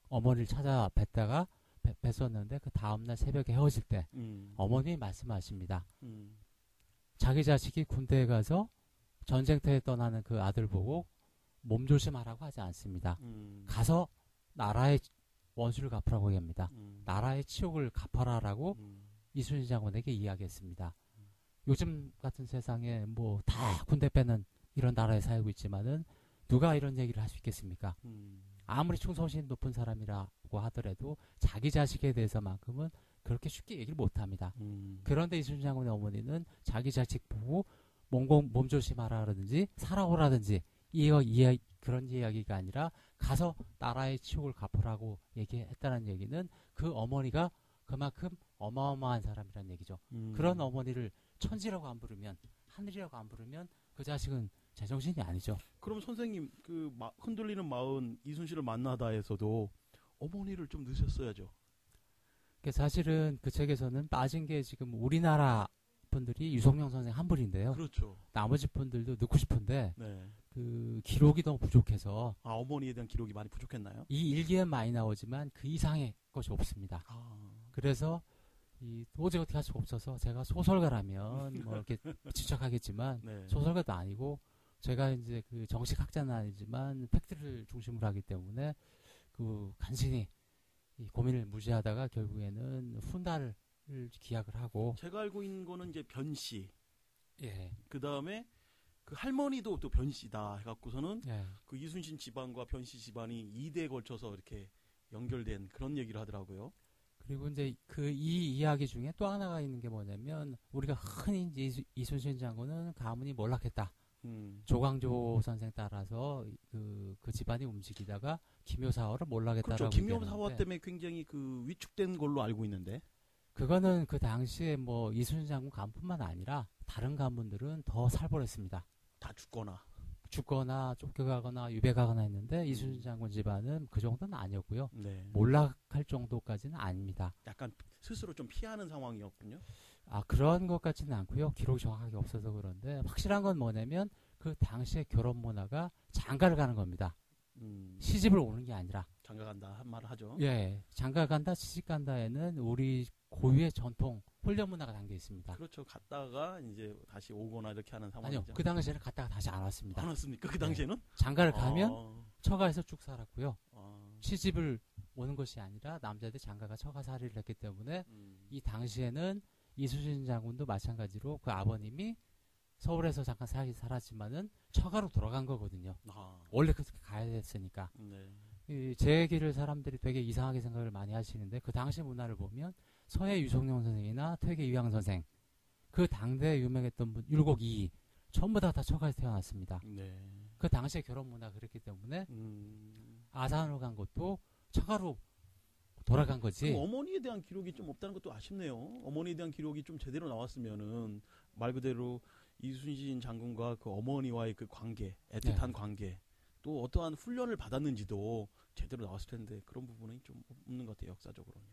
어머니를 찾아 뵀다가 뵀- 뵀었는데 그 다음날 새벽에 헤어질 때 음, 어머니 말씀하십니다. 음, 자기 자식이 군대에 가서 전쟁터에 떠나는 그 아들 보고 몸조심하라고 하지 않습니다. 음, 가서 나라의 원수를 갚으라고 얘기합니다. 음, 나라의 치욕을 갚아라라고 음, 이순신 장군에게 이야기했습니다. 요즘 같은 세상에 뭐 다 군대 빼는 이런 나라에 살고 있지만은 누가 이런 얘기를 할 수 있겠습니까? 음, 아무리 충성심 높은 사람이라고 하더라도 자기 자식에 대해서만큼은 그렇게 쉽게 얘기를 못 합니다. 음, 그런데 이순신 장군의 어머니는 자기 자식 보고 몸공 몸 조심하라 그러든지 살아오라든지 이어 이야 그런 이야기가 아니라 가서 나라의 치욕을 갚으라고 얘기했다는 얘기는 그 어머니가 그만큼 어마어마한 사람이라는 얘기죠. 음. 그런 어머니를 천지라고 안 부르면 하늘이라고 안 부르면 그 자식은 제정신이 아니죠. 그럼 선생님 그 마- 흔들리는 마음 이순신을 만나다에서도 어머니를 좀 넣으셨어야죠. 그 사실은 그 책에서는 빠진 게 지금 우리나라 분들이 유성명 선생 한 분인데요. 그렇죠. 나머지 분들도 넣고 싶은데 네. 그 기록이 너무 부족해서 아 어머니에 대한 기록이 많이 부족했나요? 이 일기엔 많이 나오지만 그 이상의 것이 없습니다. 아, 그래서 이 도저히 어떻게 할 수가 없어서 제가 소설가라면 뭐 이렇게 지적하겠지만 네. 소설가도 아니고 제가 이제 그 정식 학자는 아니지만 팩트를 중심으로 하기 때문에 그 간신히 이 고민을 무시하다가 결국에는 훗날을 기약을 하고 제가 알고 있는 거는 이제 변 씨. 예, 그 다음에 그 할머니도 또 변 씨다 해 갖고서는 예. 그 이순신 집안과 변 씨 집안이 2대에 걸쳐서 이렇게 연결된 그런 얘기를 하더라고요. 그리고 이제 그 이 이야기 중에 또 하나가 있는 게 뭐냐면 우리가 흔히 이제 이순신 장군은 가문이 몰락했다. 음. 조광조 선생 따라서 그, 그 집안이 움직이다가 김효사화를 몰락했다라고 그렇죠. 김효사화 때문에 굉장히 그 위축된 걸로 알고 있는데. 그거는 그 당시에 뭐 이순신 장군 가문뿐만 아니라 다른 가문들은 더 살벌했습니다. 다 죽거나. 죽거나 쫓겨가거나 유배가거나 했는데 음. 이순신 장군 집안은 그 정도는 아니었고요. 네. 몰락할 정도까지는 아닙니다. 약간 스스로 좀 피하는 상황이었군요. 아 그런 것 같지는 않고요. 기록이 정확하게 없어서 그런데 확실한 건 뭐냐면 그 당시의 결혼 문화가 장가를 가는 겁니다. 음. 시집을 오는 게 아니라 장가 간다 한 말을 하죠. 예 장가 간다 시집 간다에는 우리 고유의 전통 훈련 문화가 담겨 있습니다. 그렇죠. 갔다가 이제 다시 오거나 이렇게 하는 아니요 상황이죠. 그 당시에는 갔다가 다시 안 왔습니다. 안 왔습니까? 그 네. 당시에는? 장가를 가면 어, 처가에서 쭉 살았고요. 어, 시집을 오는 것이 아니라 남자들 장가가 처가살이를 했기 때문에 음. 이 당시에는 이수신 장군도 마찬가지로 그 아버님이 서울에서 잠깐 살기 살았지만은 처가로 돌아간 거거든요. 아, 원래 그렇게 가야 됐으니까. 네. 이제 얘기를 사람들이 되게 이상하게 생각을 많이 하시는데 그 당시 문화를 보면 서해 유성룡 선생이나 퇴계 유양 선생 그 당대에 유명했던 분 율곡 이이 전부 다 다 처가에서 태어났습니다. 네. 그 당시에 결혼 문화 그랬기 때문에 음. 아산으로 간 것도 처가로 돌아간 거지. 그럼 어머니에 대한 기록이 좀 없다는 것도 아쉽네요. 어머니에 대한 기록이 좀 제대로 나왔으면은 말 그대로 이순신 장군과 그 어머니와의 그 관계, 애틋한 네. 관계, 또 어떠한 훈련을 받았는지도 제대로 나왔을 텐데 그런 부분이 좀 없는 것 같아요 역사적으로는요.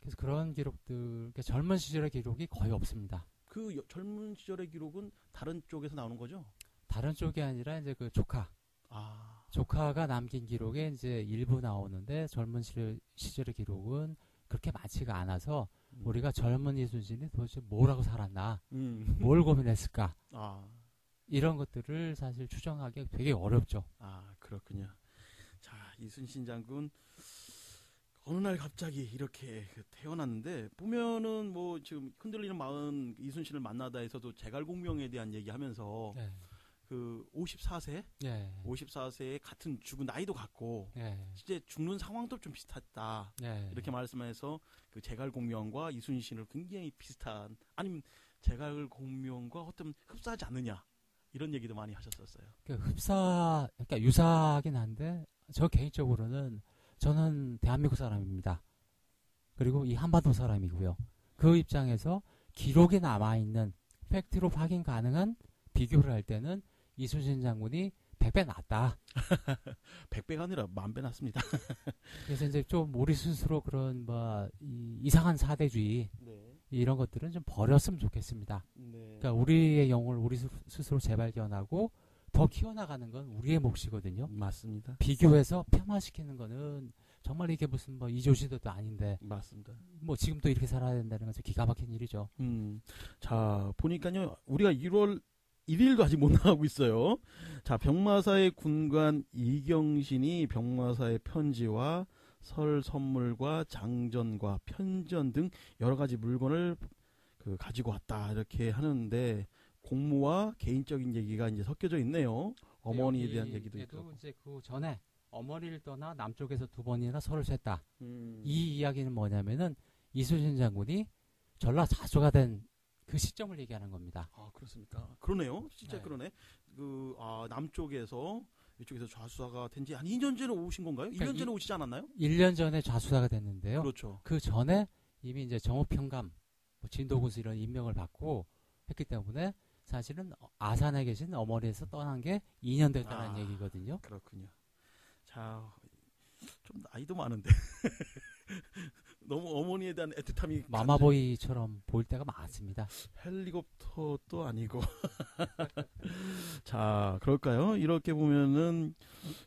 그래서 그런 기록들, 그러니까 젊은 시절의 기록이 거의 없습니다. 그 여- 젊은 시절의 기록은 다른 쪽에서 나오는 거죠? 다른 쪽이 아니라 이제 그 조카, 아, 조카가 남긴 기록에 이제 일부 나오는데 젊은 시절, 시절의 기록은 그렇게 많지가 않아서 음. 우리가 젊은 이순신이 도대체 뭐라고 살았나, 음. 뭘 고민했을까 아, 이런 것들을 사실 추정하기 되게 어렵죠. 아, 그렇군요. 자, 이순신 장군 어느 날 갑자기 이렇게 그 태어났는데 보면은 뭐 지금 흔들리는 마음 이순신을 만나다에서도 제갈공명에 대한 얘기하면서 예, 그 54세, 예, 54세에 같은 죽은 나이도 같고 예, 실제 죽는 상황도 좀 비슷했다. 예. 이렇게 말씀해서 그 제갈 공명과 이순신을 굉장히 비슷한 아니면 제갈 공명과 어떤 흡사하지 않느냐 이런 얘기도 많이 하셨었어요. 그 흡사, 그러니까 유사하긴 한데 저 개인적으로는 저는 대한민국 사람입니다. 그리고 이 한반도 사람이고요. 그 입장에서 기록에 남아 있는 팩트로 확인 가능한 비교를 할 때는 이순신 장군이 100배 낫다. 100배가 아니라 만배 났습니다. 그래서 이제 좀 우리 스스로 그런 뭐 이, 이상한 사대주의 네. 이런 것들은 좀 버렸으면 좋겠습니다. 네. 그러니까 우리의 영혼을 우리 스- 스스로 재발견하고 더 키워나가는 건 우리의 몫이거든요. 맞습니다. 비교해서 폄하시키는 거는 정말 이게 무슨 뭐 이조시도도 아닌데 맞습니다. 뭐 지금도 이렇게 살아야 된다는 건좀 기가 막힌 일이죠. 음. 자, 보니까요. 우리가 1월 1일도 아직 못 나가고 있어요. 자, 병마사의 군관 이경신이 병마사의 편지와 설 선물과 장전과 편전 등 여러 가지 물건을 그 가지고 왔다 이렇게 하는데 공무와 개인적인 얘기가 이제 섞여져 있네요. 어머니에 대한 얘기도 있고. 이제 그 전에 어머니를 떠나 남쪽에서 두 번이나 설을 셌다. 음. 이 이야기는 뭐냐면은 이순신 장군이 전라 자수가 된 그 시점을 얘기하는 겁니다. 아 그렇습니까? 그러네요. 진짜 네. 그러네. 그 아, 남쪽에서 이쪽에서 좌수사가 된 지 한 2년 전에 오신 건가요? 2년 그러니까 전에 이- 오시지 않았나요? 1년 전에 좌수사가 됐는데요. 그렇죠. 그 전에 이미 이제 정호평감, 뭐 진도군수 이런 임명을 받고 했기 때문에 사실은 아산에 계신 어머니에서 떠난 게 2년 됐다는 아. 얘기거든요. 그렇군요. 자, 좀 나이도 많은데 너무 어머니에 대한 애틋함이 마마보이처럼 보일 때가 많습니다. 헬리콥터도 아니고. 자, 그럴까요? 이렇게 보면은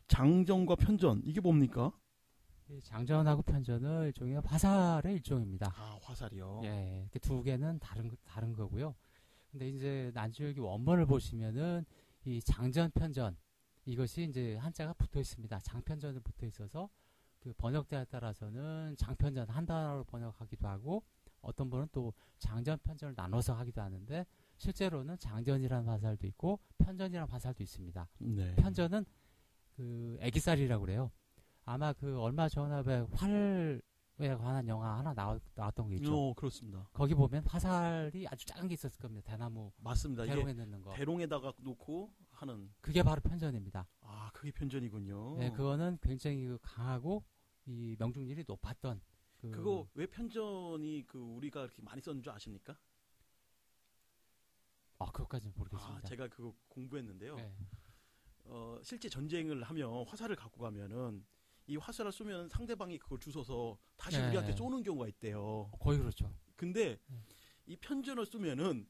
장정과 편전 이게 뭡니까? 이 장전하고 편전은 일종의 화살의 일종입니다. 아, 화살이요. 예, 두 개는 다른 거- 다른 거고요. 근데 이제 난주역이 원본을 보시면은 이 장전 편전 이것이 이제 한자가 붙어 있습니다. 장편전을 붙어 있어서 그 번역대에 따라서는 장편전 한 단어로 번역하기도 하고 어떤 분은 또 장전 편전을 나눠서 하기도 하는데 실제로는 장전이라는 화살도 있고 편전이라는 화살도 있습니다. 네. 편전은 그 애기살이라고 그래요. 아마 그 얼마 전에 활에 관한 영화 하나 나왔, 나왔던 게 있죠. 어, 그렇습니다. 거기 보면 화살이 아주 작은 게 있었을 겁니다. 대나무 맞습니다. 대롱에 넣는 거. 대롱에다가 놓고 하는 그게 바로 편전입니다. 아, 그게 편전이군요. 네, 그거는 굉장히 그 강하고 이 명중률이 높았던 그 그거 왜 편전이 그 우리가 이렇게 많이 썼는 줄 아십니까? 아, 그것까지는 모르겠습니다. 아, 제가 그거 공부했는데요. 네. 어, 실제 전쟁을 하면 화살을 갖고 가면은 이 화살을 쏘면 상대방이 그걸 주워서 다시 네. 우리한테 쏘는 경우가 있대요. 거의 그렇죠. 근데 네. 이 편전을 쏘면은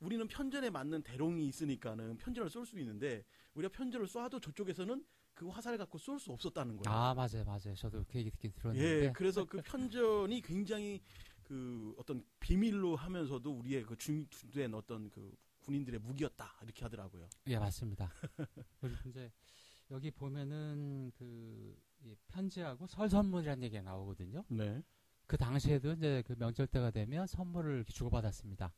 우리는 편전에 맞는 대롱이 있으니까는 편전을 쏠 수 있는데 우리가 편전을 쏴도 저쪽에서는 그 화살을 갖고 쏠 수 없었다는 거예요. 아, 맞아요, 맞아요. 저도 그 얘기 듣긴 들었는데. 예, 그래서 그 편전이 굉장히 그 어떤 비밀로 하면서도 우리의 그 중된 어떤 그 군인들의 무기였다 이렇게 하더라고요. 예, 맞습니다. 그리고 이제 여기 보면은 그이 편지하고 설 선물이라는 얘기가 나오거든요. 네. 그 당시에도 이제 그 명절 때가 되면 선물을 주고받았습니다.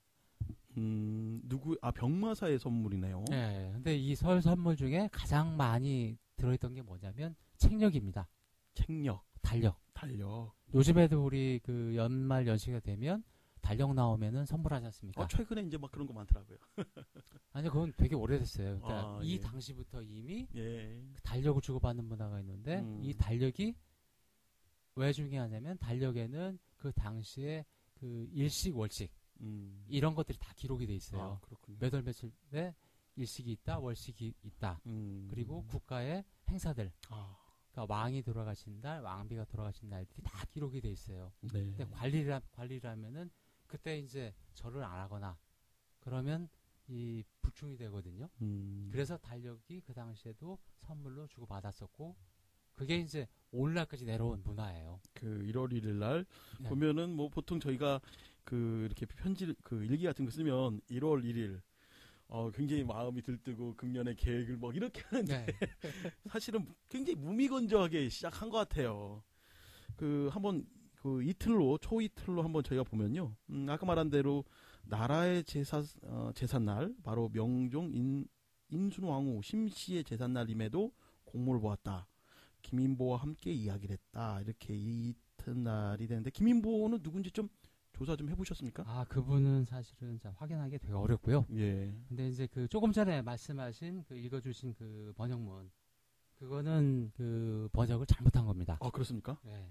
음, 누구 아 병마사의 선물이네요. 예. 근데 이 설 선물 중에 가장 많이 들어있던 게 뭐냐면 책력입니다. 책력, 달력. 달력. 요즘에도 우리 그 연말 연시가 되면 달력 나오면은 선물하지 않습니까? 어, 최근에 이제 막 그런 거 많더라고요. 아니 그건 되게 오래됐어요. 그러니까 아, 이 예. 당시부터 이미 예. 그 달력을 주고받는 문화가 있는데 음. 이 달력이 왜 중요하냐면 달력에는 그 당시에 그 일식 월식 음. 이런 것들이 다 기록이 돼 있어요. 아. 몇 월 며칠에 일식이 있다, 월식이 있다. 음. 그리고 국가의 행사들 아, 그러니까 왕이 돌아가신 날, 왕비가 돌아가신 날들이 다 기록이 돼 있어요. 네. 근데 관리라 관리라면은 그때 이제 절을 안 하거나 그러면 이 불충이 되거든요. 음. 그래서 달력이 그 당시에도 선물로 주고 받았었고 그게 이제 오늘날까지 내려온 문화예요. 그 1월 1일 날 네. 보면은 뭐 보통 저희가 그 이렇게 편지 그 일기 같은 거 쓰면 1월 1일 어 굉장히 마음이 들뜨고 금년의 계획을 뭐 이렇게 하는데 네. 사실은 굉장히 무미건조하게 시작한 것 같아요. 그 한번 그 이틀로 초이틀로 한번 저희가 보면요. 음, 아까 말한 대로 나라의 제사 어, 제삿날 바로 명종 인 인순왕후 심씨의 제삿날임에도 공모를 보았다. 김인보와 함께 이야기를 했다. 이렇게 이튿날이 되는데 김인보는 누군지 좀 조사 좀 해보셨습니까? 아 그분은 사실은 자, 확인하기 되게 어렵고요. 예. 근데 이제 그 조금 전에 말씀하신 그 읽어주신 그 번역문 그거는 그 번역을 잘못한 겁니다. 아 그렇습니까? 네.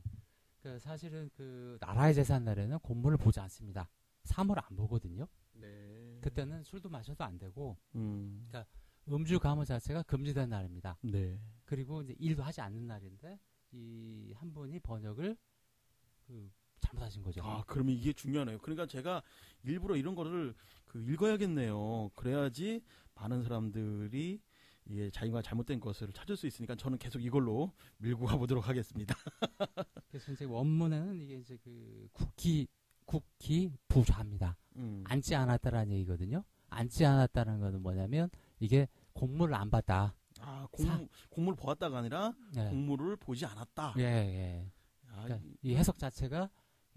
그 사실은 그 나라의 제삿날에는 공문을 보지 않습니다. 사물 안 보거든요. 네. 그때는 술도 마셔도 안 되고 음. 음주 가무 자체가 금지된 날입니다. 네. 그리고 이제 일도 하지 않는 날인데 이 한 분이 번역을 그 잘못하신 거죠. 아, 그러면 이게 중요하네요. 그러니까 제가 일부러 이런 거를 그 읽어야겠네요. 그래야지 많은 사람들이 이게 자기가 잘못된 것을 찾을 수 있으니까 저는 계속 이걸로 밀고 가보도록 하겠습니다. 그래서 이제 원문에는 이게 이제 그 국기 국기 부좌입니다. 음. 앉지 않았다라는 얘기거든요. 앉지 않았다는 거는 뭐냐면 이게 공물을 안 봤다. 아, 공, 공물 보았다가 아니라 네. 공물을 보지 않았다. 예, 예. 아, 그러니까 이- 이 해석 자체가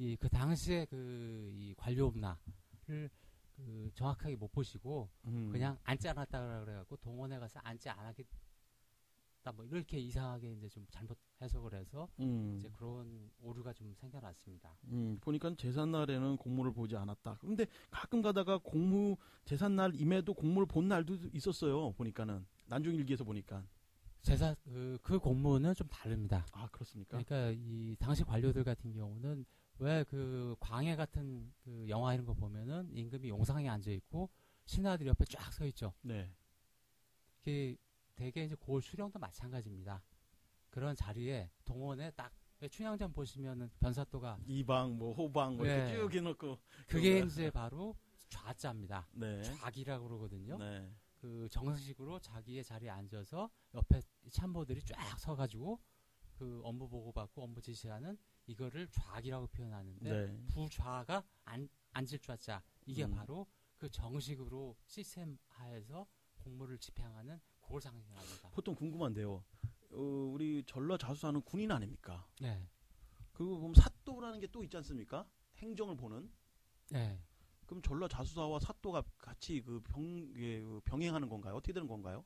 이 그 당시에 그이 관료 문화를 그 정확하게 못 보시고 음. 그냥 앉지 않았다 그래갖고 동원에 가서 앉지 않았겠다 뭐 이렇게 이상하게 이제 좀 잘못 해석을 해서 음. 이제 그런 오류가 좀 생겨났습니다. 음, 보니까 제삿날에는 공물을 보지 않았다. 근데 가끔 가다가 공무 제삿날임에도 공물을 본 날도 있었어요. 보니까는 난중일기에서 보니까 제사 그, 그 공문은 좀 다릅니다. 아 그렇습니까? 그러니까 이 당시 관료들 같은 경우는 왜 그 광해 같은 그 영화 이런 거 보면은 임금이 용상에 앉아 있고 신하들이 옆에 쫙 서 있죠. 네. 그 대개 이제 고을 수령도 마찬가지입니다. 그런 자리에 동원에 딱 춘향전 보시면은 변사또가 이방 뭐 호방 뭐 이렇게 네. 쭉 해놓고 그게 그거야. 이제 바로 좌자입니다. 네. 좌기라고 그러거든요. 네. 그 정식으로 자기의 자리에 앉아서 옆에 참모들이 쫙 서가지고 그 업무 보고받고 업무 지시하는 이거를 좌기라고 표현하는데 네. 부좌가 안, 앉을 좌자 이게 음. 바로 그 정식으로 시스템 하에서 공무를 집행하는 그걸 상징합니다. 보통 궁금한데요. 어, 우리 전라 자수하는 군인 아닙니까? 네, 그거 보면 사또라는 게 또 있지 않습니까? 행정을 보는. 네. 그럼 전라 자수사와 사또가 같이 그 병, 예, 그 병행하는 건가요? 어떻게 되는 건가요?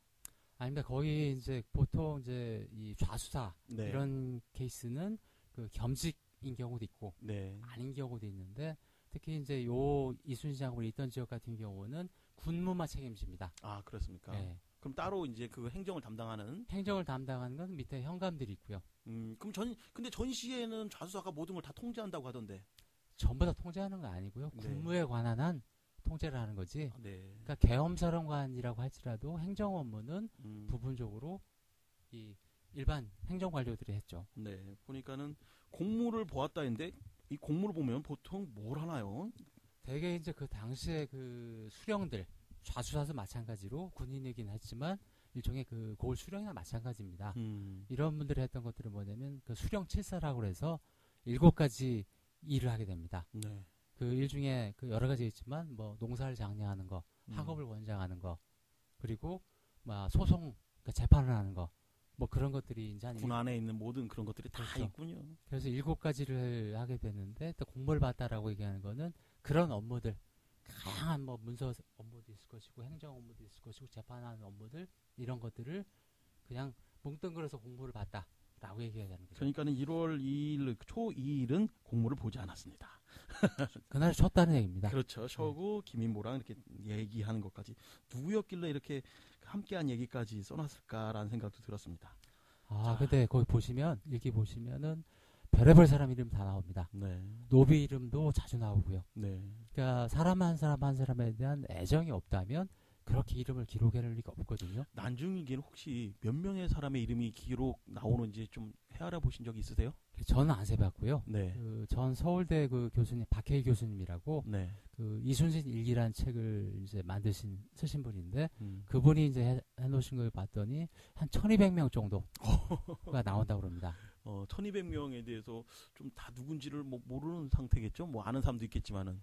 아닙니다. 거의 이제 보통 이제 이 좌수사 네. 이런 케이스는 그 겸직인 경우도 있고 네. 아닌 경우도 있는데 특히 이제 요 이순신 장군이 있던 지역 같은 경우는 군무만 책임집니다. 아 그렇습니까? 네. 그럼 따로 이제 그 행정을 담당하는. 행정을 담당하는 건 밑에 현감들이 있고요. 음, 그럼 전 근데 전시에는 자수사가 모든 걸 다 통제한다고 하던데. 전부 다 통제하는 거 아니고요. 네. 군무에 관한 한 통제를 하는 거지. 아, 네. 그러니까 계엄사령관이라고 할지라도 행정 업무는 음, 부분적으로 이 일반 행정 관료들이 했죠. 네. 보니까는 공무를 보았다인데 이 공무를 보면 보통 뭘 하나요? 대개 이제 그 당시에 그 수령들 좌수사도 마찬가지로 군인이긴 했지만 일종의 그 고을 수령이나 마찬가지입니다. 음. 이런 분들이 했던 것들은 뭐냐면 그 수령 칠사라고 해서 일곱 가지 일을 하게 됩니다. 네. 그 일 중에 그 여러 가지 있지만 뭐 농사를 장려하는 거, 음. 학업을 원장하는 거, 그리고 뭐 소송 그러니까 재판을 하는 거, 뭐 그런 것들이 이제 한군 안에 있는 모든 그런 것들이 다 그렇죠. 있군요. 그래서 일곱 가지를 하게 되는데 또 공모를 받다라고 얘기하는 거는 그런 업무들 다양한 뭐 문서 업무도 있을 것이고 행정 업무도 있을 것이고 재판하는 업무들 이런 것들을 그냥 뭉뚱그려서 공모를 받다 라고 얘기해야 되는 거죠. 그러니까는 1월 2일 초 2일은 공모를 보지 않았습니다. 그날 쳤다는 얘기입니다. 그렇죠. 쇼고 김인보랑 이렇게 얘기하는 것까지 누구였길래 이렇게 함께한 얘기까지 써놨을까라는 생각도 들었습니다. 아 자. 근데 거기 보시면 일기 보시면은 별의별 사람 이름 다 나옵니다. 네, 노비 이름도 자주 나오고요. 네, 그러니까 사람 한 사람 한 사람에 대한 애정이 없다면 그렇게 이름을 기록해 놓을 리가 없거든요. 난중일기는 혹시 몇 명의 사람의 이름이 기록 나오는지 좀 헤아려 보신 적 있으세요? 저는 안 세봤고요. 네. 그 전 서울대 그 교수님 박해일 교수님이라고 네. 그 이순신 일기라는 책을 이제 만드신 쓰신 분인데 음. 그분이 이제 해, 해놓으신 걸 봤더니 한 1200명 정도가 나온다고 그럽니다. 어, 1200명에 대해서 좀 다 누군지를 뭐 모르는 상태겠죠? 뭐 아는 사람도 있겠지만은.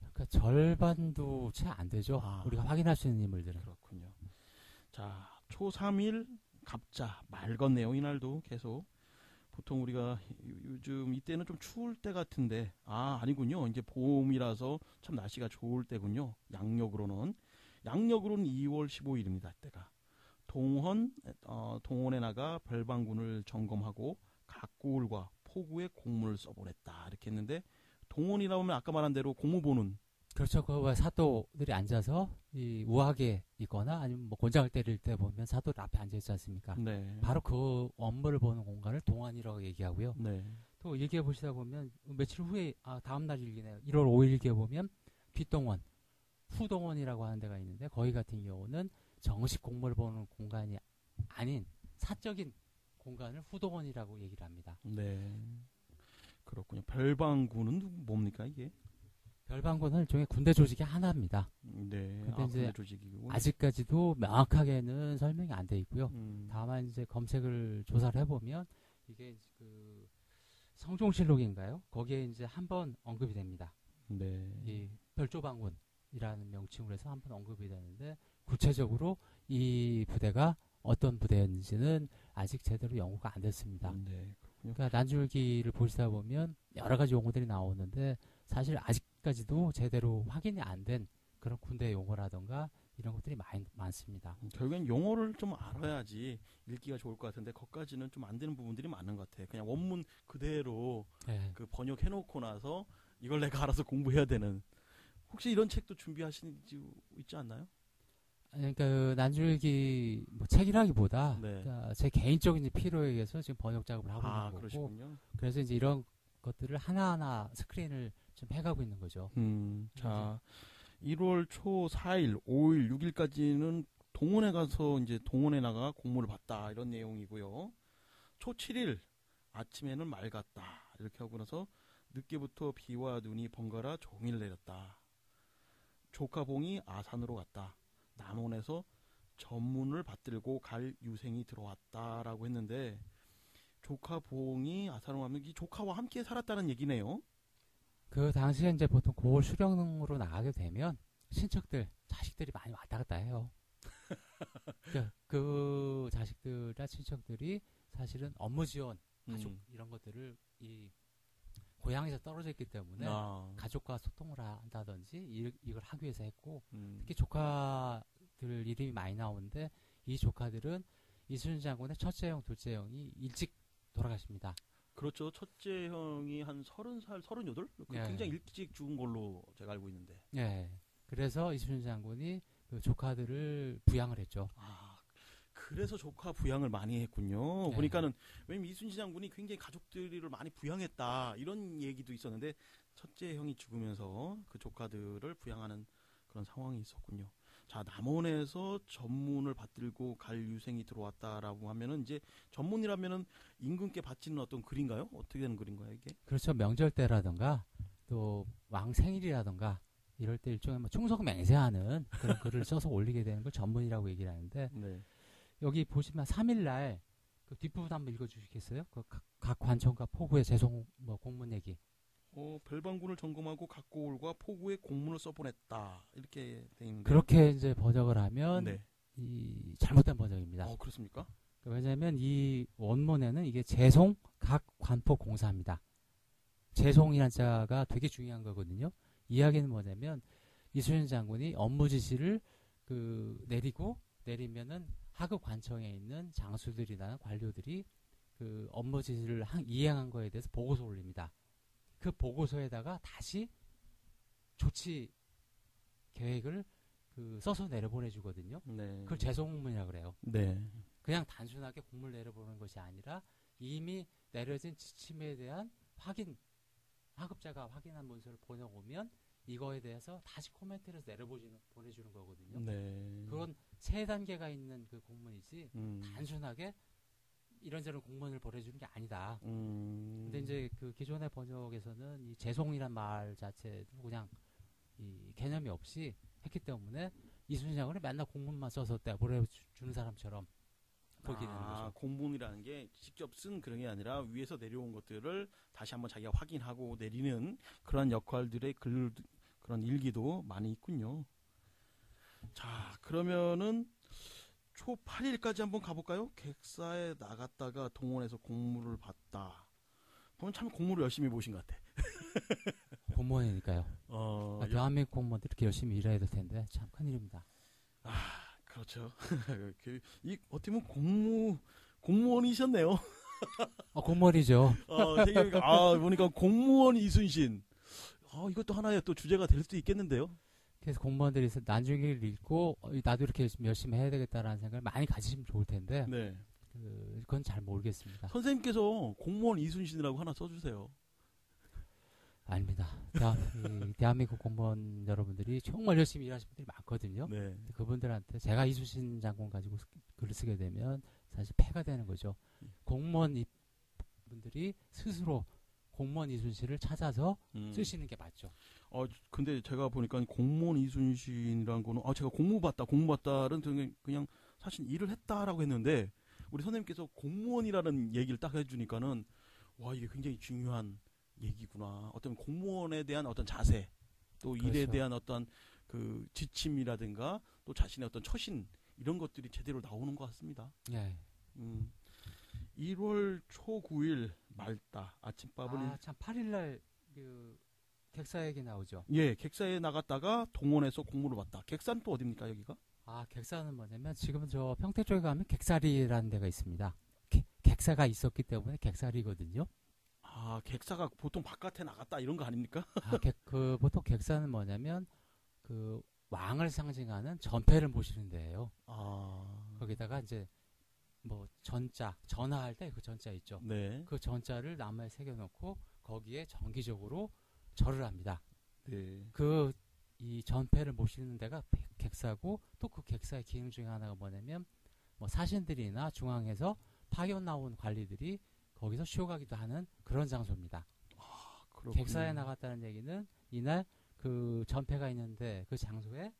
그러니까 절반도 채 안 되죠. 아. 우리가 확인할 수 있는 인물들은. 그렇군요. 자, 초 3일 갑자 내용 이날도 계속 보통 우리가 요- 요즘 이때는 좀 추울 때 같은데 아 아니군요. 이제 봄이라서 참 날씨가 좋을 때군요. 양력으로는 양력으로는 2월 15일입니다. 때가 동원 어, 동원에 나가 별방군을 점검하고 각고울과 포구에 공문을 써보냈다 이렇게 했는데 동원이라 면 아까 말한 대로 공무 보는 그렇죠. 그 사도들이 앉아서 이 우하게 있거나 아니면 뭐 곤장을 때릴 때 보면 사도들 앞에 앉아 있지 않습니까? 네. 바로 그 업무를 보는 공간을 동안이라고 얘기하고요. 네. 또 일기에 보시다 보면 며칠 후에 아 다음 날 일기네요. 1월 5일 일기에 보면 뒷동원, 후동원이라고 하는 데가 있는데 거기 같은 경우는 정식 공무를 보는 공간이 아닌 사적인 공간을 후동원이라고 얘기를 합니다. 네. 그렇군요. 별방군은 뭡니까 이게? 별방군은 일종의 군대 조직의 하나입니다. 네. 근데 아, 이제 군대 조직이고. 아직까지도 명확하게는 설명이 안 돼 있고요. 음. 다만 이제 검색을 조사를 해보면 이게 그 성종실록인가요? 거기에 이제 한 번 언급이 됩니다. 네. 이 별조방군이라는 명칭으로 해서 한 번 언급이 되는데 구체적으로 이 부대가 어떤 부대였는지는 아직 제대로 연구가 안 됐습니다. 네. 그러니까 난줄기를 보시다 보면 여러 가지 용어들이 나오는데 사실 아직까지도 제대로 확인이 안 된 그런 군대 용어라던가 이런 것들이 많이 많습니다. 음, 결국엔 용어를 좀 알아야지 읽기가 좋을 것 같은데 거기까지는 좀 안 되는 부분들이 많은 것 같아요. 그냥 원문 그대로 네. 그 번역해 놓고 나서 이걸 내가 알아서 공부해야 되는. 혹시 이런 책도 준비하신 지 있지 않나요? 그러니까 그 난줄기 뭐 책이라기보다 네. 그러니까 제 개인적인 필요에 의해서 지금 번역 작업을 하고 아, 있는 거고 그러시군요. 그래서 이제 이런 것들을 하나하나 스크린을 좀 해가고 있는 거죠. 음, 자, 1월 초 4일, 5일, 6일까지는 동원에 가서 이제 동원에 나가 공모를 봤다 이런 내용이고요. 초 7일 아침에는 맑았다 이렇게 하고 나서 늦게부터 비와 눈이 번갈아 종일 내렸다. 조카봉이 아산으로 갔다. 남원에서 전문을 받들고 갈 유생이 들어왔다라고 했는데 조카봉이 아산으로 가면 이 조카와 함께 살았다는 얘기네요. 그 당시에 이제 보통 고을 수령으로 나가게 되면 친척들, 자식들이 많이 왔다 갔다 해요. 그러니까 그 자식들이나 친척들이 사실은 업무 지원, 가족 음. 이런 것들을 이 고향에서 떨어져 있기 때문에 아, 가족과 소통을 한다든지 이, 이걸 하기 위해서 했고 음. 특히 조카들 이름이 많이 나오는데 이 조카들은 이순신 장군의 첫째 형, 둘째 형이 일찍 돌아가십니다. 그렇죠. 첫째 형이 한 서른 살, 서른여덟? 그 예. 굉장히 일찍 죽은 걸로 제가 알고 있는데. 예. 그래서 이순신 장군이 그 조카들을 부양을 했죠. 아, 그래서 조카 부양을 많이 했군요. 네. 보니까는 왜냐면 이순신 장군이 굉장히 가족들을 많이 부양했다 이런 얘기도 있었는데 첫째 형이 죽으면서 그 조카들을 부양하는 그런 상황이 있었군요. 자, 남원에서 전문을 받들고 갈 유생이 들어왔다라고 하면은 이제 전문이라면은 임금께 바치는 어떤 글인가요? 어떻게 되는 글인가요, 이게? 그렇죠. 명절 때라든가 또 왕 생일이라든가 이럴 때 일종의 뭐 충성 맹세하는 그런 글을 써서 올리게 되는 걸 전문이라고 얘기를 하는데 네. 여기 보시면 3일날 그 뒷부분 한번 읽어주시겠어요? 그 각, 각 관청과 포구의 재송 뭐 공문 얘기. 어, 별방군을 점검하고 각고울과 포구에 공문을 써보냈다 이렇게 돼 있는데 그렇게 이제 번역을 하면 네. 이 잘못된 번역입니다. 어 그렇습니까? 왜냐하면 이 원문에는 이게 재송 각 관포 공사입니다. 재송이라는 자가 되게 중요한 거거든요. 이야기는 뭐냐면 이순신 장군이 업무 지시를 그 내리고 내리면은 하급 관청에 있는 장수들이나 관료들이 그 업무 지시를 한- 이행한 거에 대해서 보고서 올립니다. 그 보고서에다가 다시 조치 계획을 그 써서 내려보내 주거든요. 네. 그걸 재송문이라고 그래요. 네. 그냥 단순하게 공문을 내려보는 것이 아니라 이미 내려진 지침에 대한 확인, 하급자가 확인한 문서를 보내오면 이거에 대해서 다시 코멘트를 내려보시는 보내주는 거거든요. 네. 그런 세 단계가 있는 그 공문이지 음. 단순하게 이런저런 공문을 보내주는 게 아니다. 음. 근데 이제 그 기존의 번역에서는 이 죄송이란 말 자체도 그냥 이 개념이 없이 했기 때문에 이순신 장군이 맨날 공문만 써서 때 보내주는 사람처럼 보게 되는 아, 거죠. 공문이라는 게 직접 쓴 그런 게 아니라 위에서 내려온 것들을 다시 한번 자기가 확인하고 내리는 그런 역할들의 글 그런 일기도 많이 있군요. 자, 그러면은 초 8일까지 한번 가볼까요? 객사에 나갔다가 동원해서 공무를 받다. 보면 참 공무를 열심히 보신 것 같아. 공무원이니까요. 어, 아, 대한민국 공무원들 이렇게 열심히 일해야 될 텐데 참 큰일입니다. 그렇죠. 그, 이 어떻게 보면 공무 공무원이셨네요. 어, 공무원이죠. 어, 되게, 아, 보니까 공무원 이순신. 어, 이것도 하나의 또 주제가 될 수도 있겠는데요. 그래서 공무원들이 나중에 읽고 어, 나도 이렇게 열심히, 해야 되겠다라는 생각을 많이 가지시면 좋을 텐데 네. 그, 그건 잘 모르겠습니다. 선생님께서 공무원 이순신이라고 하나 써주세요. 아닙니다. 대한, 이 대한민국 공무원 여러분들이 정말 열심히 일하시는 분들이 많거든요. 네. 그분들한테 제가 이수신 장군 가지고 쓰- 글을 쓰게 되면 사실 폐가 되는 거죠. 공무원 이 분들이 스스로 공무원 이순신을 찾아서 음. 쓰시는 게 맞죠. 어, 근데 제가 보니까 공무원 이순신이라는 거는, 아, 제가 공무 받다, 공무 받다는 그냥, 그냥 사실 일을 했다라고 했는데, 우리 선생님께서 공무원이라는 얘기를 딱 해주니까는, 와, 이게 굉장히 중요한 얘기구나. 어떤 공무원에 대한 어떤 자세, 또 일에 그렇죠. 대한 어떤 그 지침이라든가, 또 자신의 어떤 처신, 이런 것들이 제대로 나오는 것 같습니다. 예. 음. 1월 초 9일 말다 아침밥을 아, 참 8일 날 그 객사 얘기 나오죠. 예 객사에 나갔다가 동원해서 공무를 받다. 객사는 또 어딥니까 여기가? 아, 객사는 뭐냐면 지금 저 평택 쪽에 가면 객사리라는 데가 있습니다. 객- 객사가 있었기 때문에 객사리거든요. 아 객사가 보통 바깥에 나갔다 이런 거 아닙니까? 아, 객, 그 보통 객사는 뭐냐면 그 왕을 상징하는 전패를 모시는 데예요. 아 거기다가 이제 뭐 전자 전화할 때 그 전자 있죠. 네. 그 전자를 나무에 새겨놓고 거기에 정기적으로 절을 합니다. 네. 그 이 전패를 모시는 데가 백- 객사고 또 그 객사의 기능 중에 하나가 뭐냐면 뭐 사신들이나 중앙에서 파견 나온 관리들이 거기서 쉬어가기도 하는 그런 장소입니다. 그렇군요. 객사에 나갔다는 얘기는 이날 그 전패가 있는데 그 장소에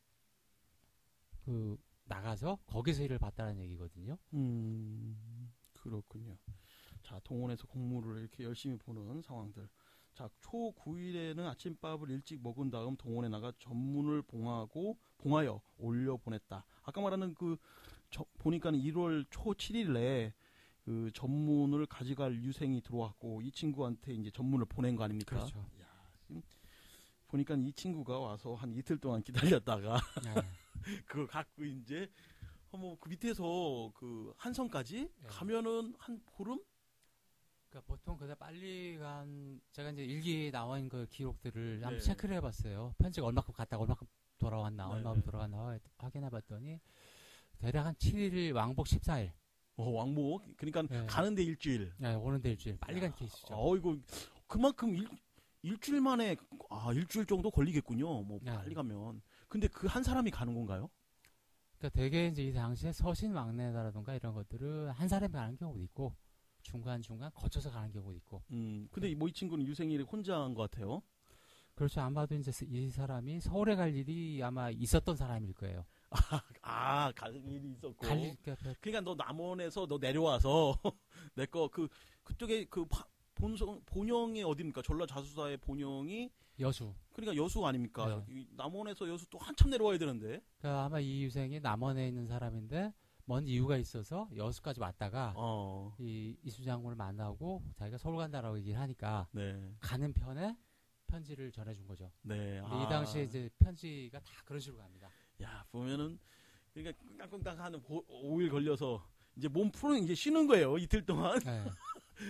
그 나가서 거기서 일을 봤다는 얘기거든요. 음 그렇군요. 자 동원해서 공무를 이렇게 열심히 보는 상황들. 자, 초 9일에는 아침밥을 일찍 먹은 다음 동원에 나가 전문을 봉하고 봉하여 올려 보냈다. 아까 말하는 그 저, 보니까 1월 초 7일에 그 전문을 가져갈 유생이 들어왔고 이 친구한테 이제 전문을 보낸 거 아닙니까? 그렇죠. 보니까 이 친구가 와서 한 이틀 동안 기다렸다가 네. 그걸 갖고 이제 뭐그 밑에서 그 한성까지 네. 가면은 한 보름? 그러니까 보통 그다 빨리 간 제가 이제 일기 나와 있는 그 기록들을 한번 네. 체크를 해봤어요. 편지가 얼마큼 갔다가 얼마큼 돌아왔나, 네, 얼마큼 네. 돌아왔나 확인해봤더니 대략 한 7일 왕복 14일. 어, 왕복. 그러니까 네. 가는데 일주일. 네, 오는데 일주일 빨리 간 케이스죠. 어, 이거 그만큼 일, 일주일 만에 아, 일주일 정도 걸리겠군요. 뭐 네. 빨리 가면. 근데 그 한 사람이 가는 건가요? 그러니까 대개 이제 이 당시에 서신 왕래다라든가 이런 것들은 한 사람이 가는 경우도 있고 중간 중간 거쳐서 가는 경우도 있고. 음. 근데 뭐이 친구는 유생일에 혼자 한 것 같아요. 그렇죠. 아마도 이제 이 사람이 서울에 갈 일이 아마 있었던 사람일 거예요. 아, 갈 일이 있었고. 갈 일, 그러니까 그러니까 너 남원에서 너 내려와서 내 거 그 그쪽에 그 파- 본성 본영이 어디입니까? 전라 자수사의 본영이 여수. 그러니까 여수 아닙니까? 네. 이 남원에서 여수 또 한참 내려와야 되는데. 그러니까 아마 이 유생이 남원에 있는 사람인데 뭔 이유가 있어서 여수까지 왔다가 어. 이 이수 장군을 만나고 자기가 서울 간다라고 얘기를 하니까 네. 가는 편에 편지를 전해준 거죠. 네. 근데 이 당시에 이제 편지가 다 그런 식으로 갑니다. 야, 보면은 그러니까 끙깡끙깡 하는 5일 걸려서 이제 몸 푸는 이제 쉬는 거예요. 이틀 동안. 네.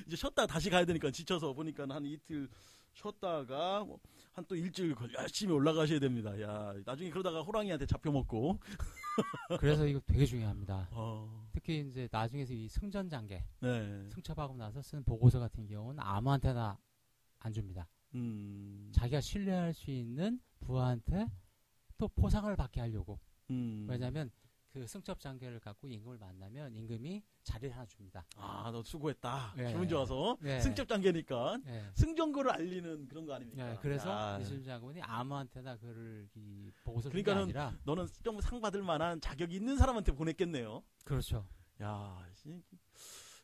이제 쉬었다가 다시 가야 되니까 지쳐서 보니까 한 이틀 쉬었다가 뭐 한 또 일주일 걸 열심히 올라가셔야 됩니다. 야, 나중에 그러다가 호랑이한테 잡혀 먹고. 그래서 이거 되게 중요합니다. 어. 특히 이제 나중에 이 승전 장계 네. 승첩하고 나서 쓰는 보고서 같은 경우는 아무한테나 안 줍니다. 음. 자기가 신뢰할 수 있는 부하한테 또 포상을 받게 하려고. 음. 왜냐하면 그 승첩 장교를 갖고 임금을 만나면 임금이 자리를 하나 줍니다. 아, 너 수고했다. 예. 기분 좋아서 예. 승첩 단계니까 예. 승전거를 알리는 그런 거 아닙니까? 예, 그래서 야, 이순신 장군이 아무한테나 그를 이 보고서를 준게 그러니까는 아니라 너는 좀 상 받을 만한 자격이 있는 사람한테 보냈겠네요. 그렇죠. 야, 씨,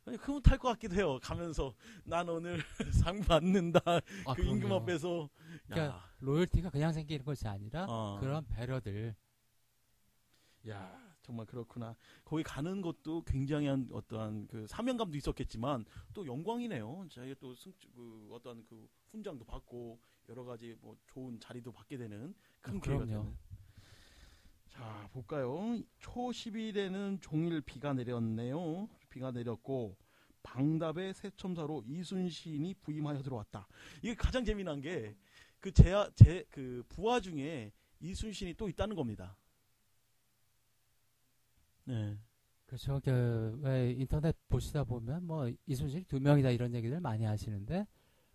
흐뭇할 것 같기도 해요. 가면서 난 오늘 상 받는다. 아, 그 임금. 앞에서 야, 그러니까 로열티가 그냥 생기는 것이 아니라 어. 그런 배려들 야, 정말 그렇구나. 거기 가는 것도 굉장한 어떠한 그 사명감도 있었겠지만 또 영광이네요. 자기 또 승, 그 어떠한 그 훈장도 받고 여러 가지 뭐 좋은 자리도 받게 되는 큰 어, 기회가. 되는. 자, 볼까요? 초 10일에는 종일 비가 내렸네요. 비가 내렸고 방답의 새첨사로 이순신이 부임하여 들어왔다. 이게 가장 재미난 게 그 제아 제 그 부하 중에 이순신이 또 있다는 겁니다. 네. 그렇죠. 그, 왜 인터넷 보시다 보면 뭐 이순신 두 명이다 이런 얘기들 많이 하시는데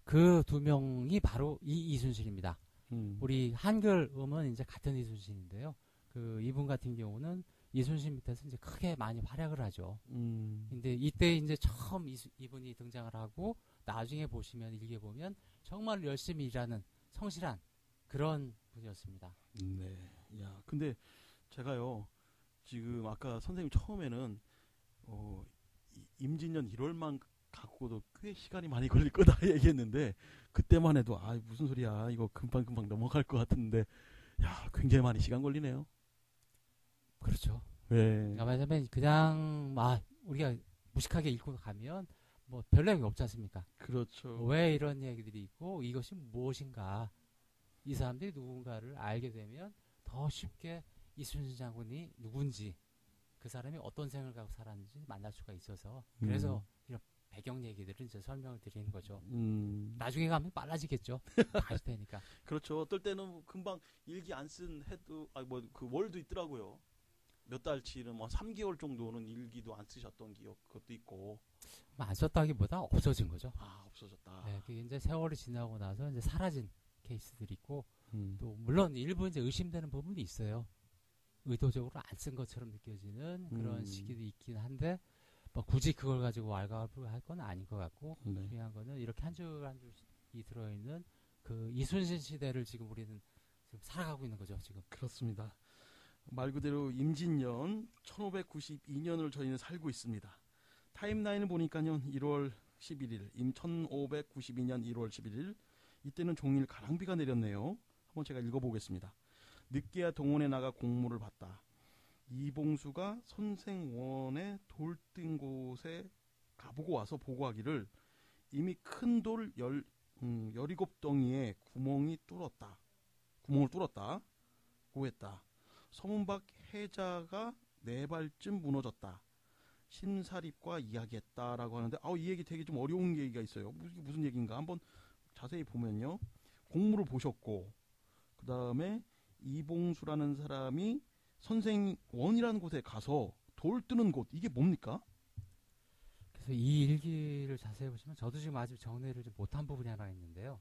그 두 명이 바로 이 이순신입니다. 음. 우리 한글 음은 이제 같은 이순신인데요. 그 이분 같은 경우는 이순신 밑에서 이제 크게 많이 활약을 하죠. 음. 근데 이때 이제 처음 이수- 이분이 등장을 하고 나중에 보시면 일기에 보면 정말 열심히 일하는 성실한 그런 분이었습니다. 네. 야, 근데 제가요. 지금 아까 선생님 처음에는 어 이- 임진년 1월만 갖고도 꽤 시간이 많이 걸릴 거다 얘기했는데 그때만 해도 아 무슨 소리야 이거 금방 금방 넘어갈 것 같은데 야 굉장히 많이 시간 걸리네요. 그렇죠. 네. 그러니까 말하자면 그냥 막 우리가 무식하게 읽고 가면 뭐 별 내용이 없지 않습니까? 그렇죠. 왜 이런 얘기들이 있고 이것이 무엇인가 이 사람들이 누군가를 알게 되면 더 쉽게 이순신 장군이 누군지 그 사람이 어떤 생을 갖고 살았는지 만날 수가 있어서 그래서 이런 배경 얘기들을 이제 설명을 드리는 거죠. 음. 나중에 가면 빨라지겠죠. 다 테니까. 그렇죠. 어떨 때는 금방 일기 안 쓴 해도 아 뭐 그 월도 있더라고요. 몇 달치는 뭐 3개월 정도는 일기도 안 쓰셨던 기억 그것도 있고 뭐안 썼다기보다 없어진 거죠. 아 없어졌다. 네, 그게 이제 세월이 지나고 나서 이제 사라진 케이스들이 있고 음. 또 물론 일부 이제 의심되는 부분이 있어요. 의도적으로 안 쓴 것처럼 느껴지는 그런 음. 시기도 있긴 한데 뭐 굳이 그걸 가지고 왈가왈부할 건 아닌 것 같고 네. 중요한 거는 이렇게 한 줄 한 줄이 들어있는 그 이순신 시대를 지금 우리는 지금 살아가고 있는 거죠 지금. 그렇습니다. 말 그대로 임진년 1592년을 저희는 살고 있습니다. 타임라인을 보니까요. 1월 11일, 임 1592년 1월 11일 이때는 종일 가랑비가 내렸네요. 한번 제가 읽어보겠습니다. 늦게야 동원에 나가 공무를 봤다. 이봉수가 선생원에 돌뜬 곳에 가보고 와서 보고하기를 이미 큰 돌 열, 음, 17덩이에 구멍이 뚫었다. 구멍을 뚫었다. 고했다. 서문 밖 해자가 네 발쯤 무너졌다. 심사립과 이야기했다라고 하는데 아우 이 얘기 되게 좀 어려운 얘기가 있어요. 무슨 얘기인가 한번 자세히 보면요. 공무를 보셨고 그 다음에 이봉수라는 사람이 선생원이라는 곳에 가서 돌 뜨는 곳 이게 뭡니까? 그래서 이 일기를 자세히 보시면 저도 지금 아직 정리를 좀 못한 부분이 하나 있는데요.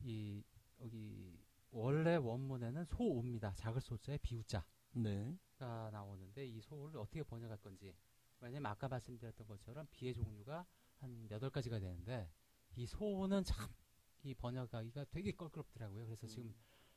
이 여기 원래 원문에는 소우입니다. 작을 소자에 비우자가 네. 나오는데 이 소우를 어떻게 번역할 건지 왜냐면 아까 말씀드렸던 것처럼 비의 종류가 한 여덟 가지가 되는데 이 소우는 참 이 번역하기가 되게 껄끄럽더라고요. 그래서 지금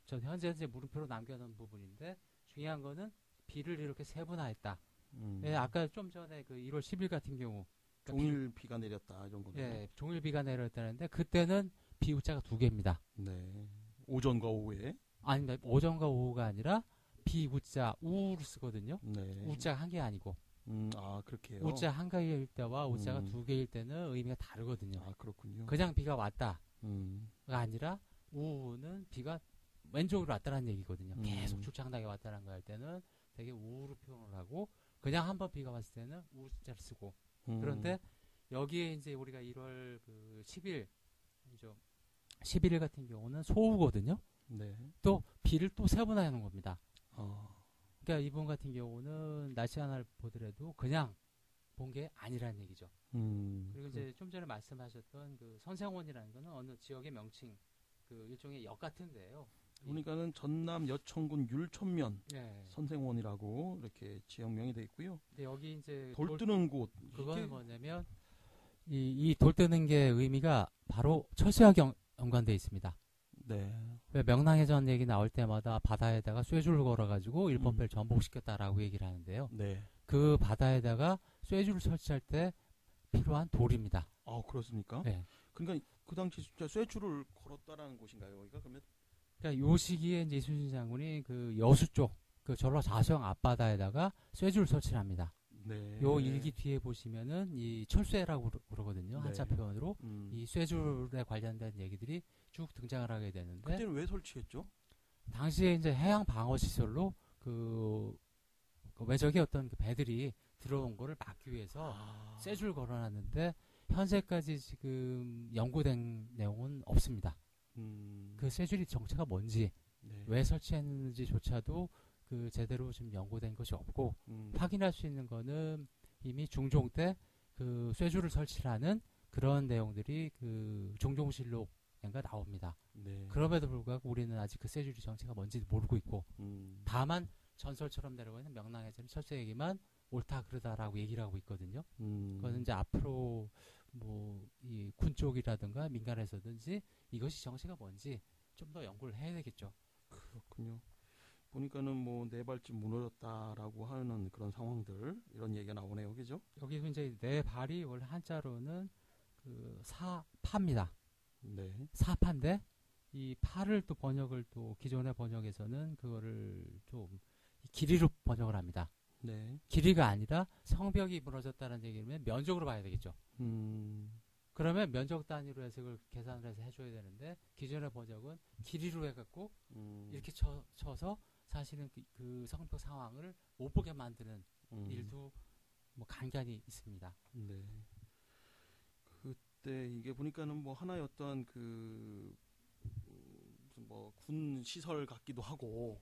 전 현재 이제 물음표로 남겨놓은 부분인데 중요한 거는 비를 이렇게 세분화했다. 음. 예, 아까 좀 전에 그 1월 10일 같은 경우 그러니까 종일 비 가 내렸다 이 정도는. 예, 종일 비가 내렸다는데 그때는 비우자가 두 개입니다. 네. 오전과 오후에. 아닙니다. 오전과 오후가 아니라 비우자 우를 쓰거든요. 네. 우자가 한개 아니고 음, 아 그렇게요. 우자 한 개일 때와 우자가 음. 두 개일 때는 의미가 다르거든요. 아 그렇군요. 그냥 비가 왔다가 음. 아니라 우는 비가 왼쪽으로 왔다는 얘기거든요. 음. 계속 출장나게 왔다는 거 할 때는 되게 우로 표현을 하고 그냥 한 번 비가 왔을 때는 우자를 쓰고 음. 그런데 여기에 이제 우리가 1월 그 10일, 죠 11일 같은 경우는 소우거든요. 네. 또 비를 또 세분화해 놓은 겁니다. 아. 그러니까 이분 같은 경우는 날씨 하나를 보더라도 그냥 본 게 아니라는 얘기죠. 음. 그리고 이제 좀 전에 말씀하셨던 그 선생원이라는 거는 어느 지역의 명칭 그 일종의 역 같은 데요. 그러니까는 전남 여천군 율촌면 네. 선생원이라고 이렇게 지역명이 돼 있고요. 근데 여기 이제 돌 뜨는 곳. 그거는 뭐냐면 이 이 돌 뜨는 게 의미가 바로 철수와 경- 연관돼 있습니다. 네. 왜 명랑해전 얘기 나올 때마다 바다에다가 쇠줄을 걸어가지고 일본배를 음. 전복시켰다라고 얘기를 하는데요. 네. 그 바다에다가 쇠줄을 설치할 때 필요한 돌입니다. 아 그렇습니까? 네. 그러니까 그 당시 진짜 쇠줄을 걸었다라는 곳인가요? 여기가 그러면 그러니까 요 시기에 이제 이순신 장군이 그 여수 쪽, 그 전라 좌수영 앞바다에다가 쇠줄을 설치를 합니다. 네. 요 일기 뒤에 보시면은 이 철쇠라고 그러- 그러거든요. 한자 네. 표현으로. 음. 이 쇠줄에 관련된 얘기들이 쭉 등장을 하게 되는데 그때는 왜 설치했죠? 당시에 이제 해양 방어 시설로 그, 그 외적의 어떤 그 배들이 들어온 거를 막기 위해서 아. 쇠줄 걸어놨는데 현재까지 지금 연구된 내용은 없습니다. 음. 그 쇠줄이 정체가 뭔지 네. 왜 설치했는지조차도 그 제대로 지금 연구된 것이 없고 음. 확인할 수 있는 거는 이미 중종 때 그 쇠줄을 설치하는 그런 내용들이 그 종종실록인가 나옵니다. 네. 그럼에도 불구하고 우리는 아직 그 쇠줄이 정체가 뭔지 모르고 있고 음. 다만 전설처럼 내려가 있는 명랑해전 철새 얘기만 옳다 그르다라고 얘기를 하고 있거든요. 음. 그거는 이제 앞으로 뭐이군 쪽이라든가 민간에서든지 이것이 정체가 뭔지 좀 더 연구를 해야 되겠죠. 그렇군요. 보니까는 뭐 네 발집 무너졌다라고 하는 그런 상황들 이런 얘기가 나오네요, 그죠? 여기서 이제 네 발이 원래 한자로는 그 사파입니다. 네. 사파인데 이 파를 또 번역을 또 기존의 번역에서는 그거를 좀 길이로 번역을 합니다. 네. 길이가 아니라 성벽이 무너졌다는 얘기면 면적으로 봐야 되겠죠. 음. 그러면 면적 단위로 해석을 계산을 해서 해줘야 되는데 기존의 번역은 길이로 해갖고 음. 이렇게 쳐, 쳐서 사실은 그, 그 성벽 상황을 못 보게 만드는 음. 일도 뭐 간간히 있습니다. 네. 그때 이게 보니까는 뭐 하나의 어떤 그 음, 무슨 뭐 군 시설 같기도 하고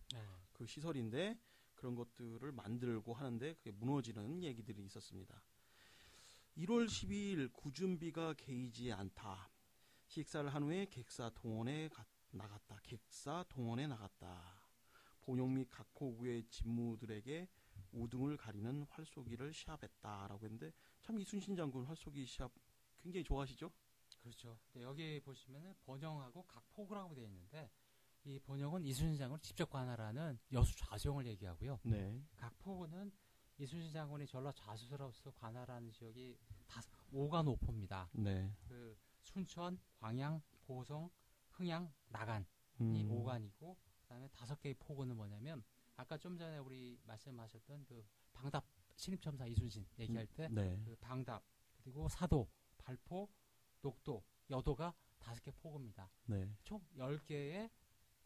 그 시설인데 그런 것들을 만들고 하는데 그게 무너지는 얘기들이 있었습니다. 1월 12일 구준비가 개이지 않다. 식사를 한 후에 객사 동원에 가- 나갔다. 객사 동원에 나갔다. 본영 및 각호구의 직무들에게 우등을 가리는 활쏘기를 시합했다라고 했는데 참 이순신 장군 활쏘기 시합 굉장히 좋아하시죠? 그렇죠. 여기 보시면은 번영하고 각포구라고 되어 있는데 이 번영은 이순신 장군을 직접 관할하는 여수 좌수영을 얘기하고요. 네. 각포구는 이순신 장군이 전라 좌수로서 관할하는 지역이 다섯, 오간오포입니다. 네. 그 순천, 광양, 고성, 흥양, 나간 음. 이 오간이고 그다음에 다섯 개의 포구는 뭐냐면 아까 좀 전에 우리 말씀하셨던 그 방답 신입첨사 이순신 얘기할 때 네. 그 방답 그리고 사도, 발포, 녹도, 여도가 다섯 개 포구입니다. 네. 총 10개의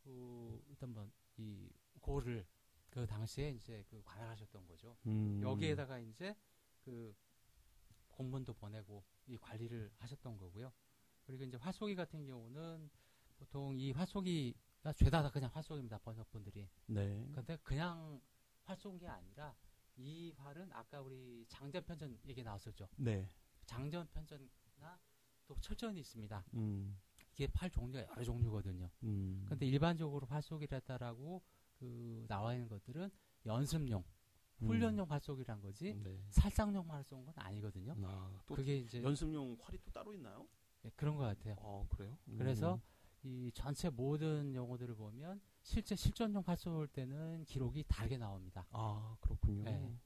그 일단 뭐이 고를 그 당시에 이제 그 관할하셨던 거죠. 음. 여기에다가 이제 그 공문도 보내고 이 관리를 하셨던 거고요. 그리고 이제 화쏘기 같은 경우는 보통 이 화쏘기가 죄다 다 그냥 화쏘기입니다. 번역분들이. 네. 근데 그냥 게 아니라 이 활은 아까 우리 장전편전 얘기 나왔었죠. 네. 장전편전이나 또 철전이 있습니다. 음. 이게 활 종류가 여러 종류거든요. 음. 근데 일반적으로 했다라고 그 나와 있는 것들은 연습용, 훈련용 활쏘기란 거지 음. 네. 살상용 활쏘는 건 아니거든요. 아, 또 그게 이제 연습용 활이 또 따로 있나요? 네, 그런 것 같아요. 어, 그래요? 그래서 음. 이 전체 모든 용어들을 보면 실제 실전용 활쏠 때는 기록이 다르게 나옵니다. 아, 그렇군요. 네.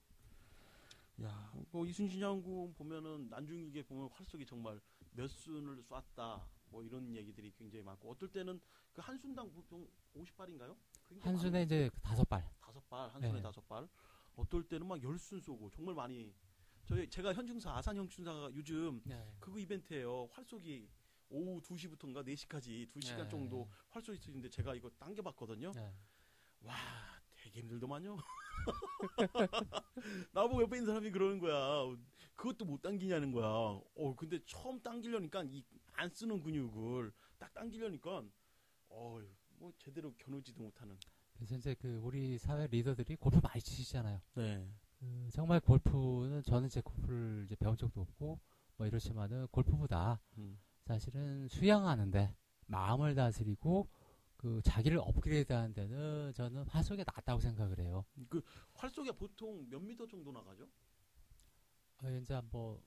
야, 뭐 이순신 장군 보면은 난중일기에 보면 활쏘기 정말 몇 순을 쐈다. 뭐 이런 얘기들이 굉장히 많고 어떨 때는 그 한 순당 보통 50발인가요? 한 순에 이제 그 다섯 발. 다섯 발, 한 순에 네. 다섯 발. 어떨 때는 막 열 순 쏘고 정말 많이 저희 제가 현충사 아산 현충사가 요즘 네. 그거 이벤트예요. 활쏘기 오후 2시부터인가 4시까지 2시간 네. 정도 활쏘기 있는데 제가 이거 당겨 봤거든요. 네. 와 되게 힘들더만요. 나보고 옆에 있는 사람이 그러는 거야. 그것도 못 당기냐는 거야. 어 근데 처음 당기려니까 이 안 쓰는 근육을 딱 당기려니까 어뭐 제대로 겨누지도 못하는. 그래서 이제 그 우리 사회 리더들이 골프 많이 치시잖아요. 네. 그 정말 골프는 저는 제 골프를 이제 배운 적도 없고 뭐 이렇지만은 골프보다 음. 사실은 수영하는데 마음을 다스리고 그 자기를 업그레이드하는 데는 저는 화석이 낫다고 생각을 해요. 그 활쏘기가 보통 몇 미터 정도 나가죠? 어, 이제 뭐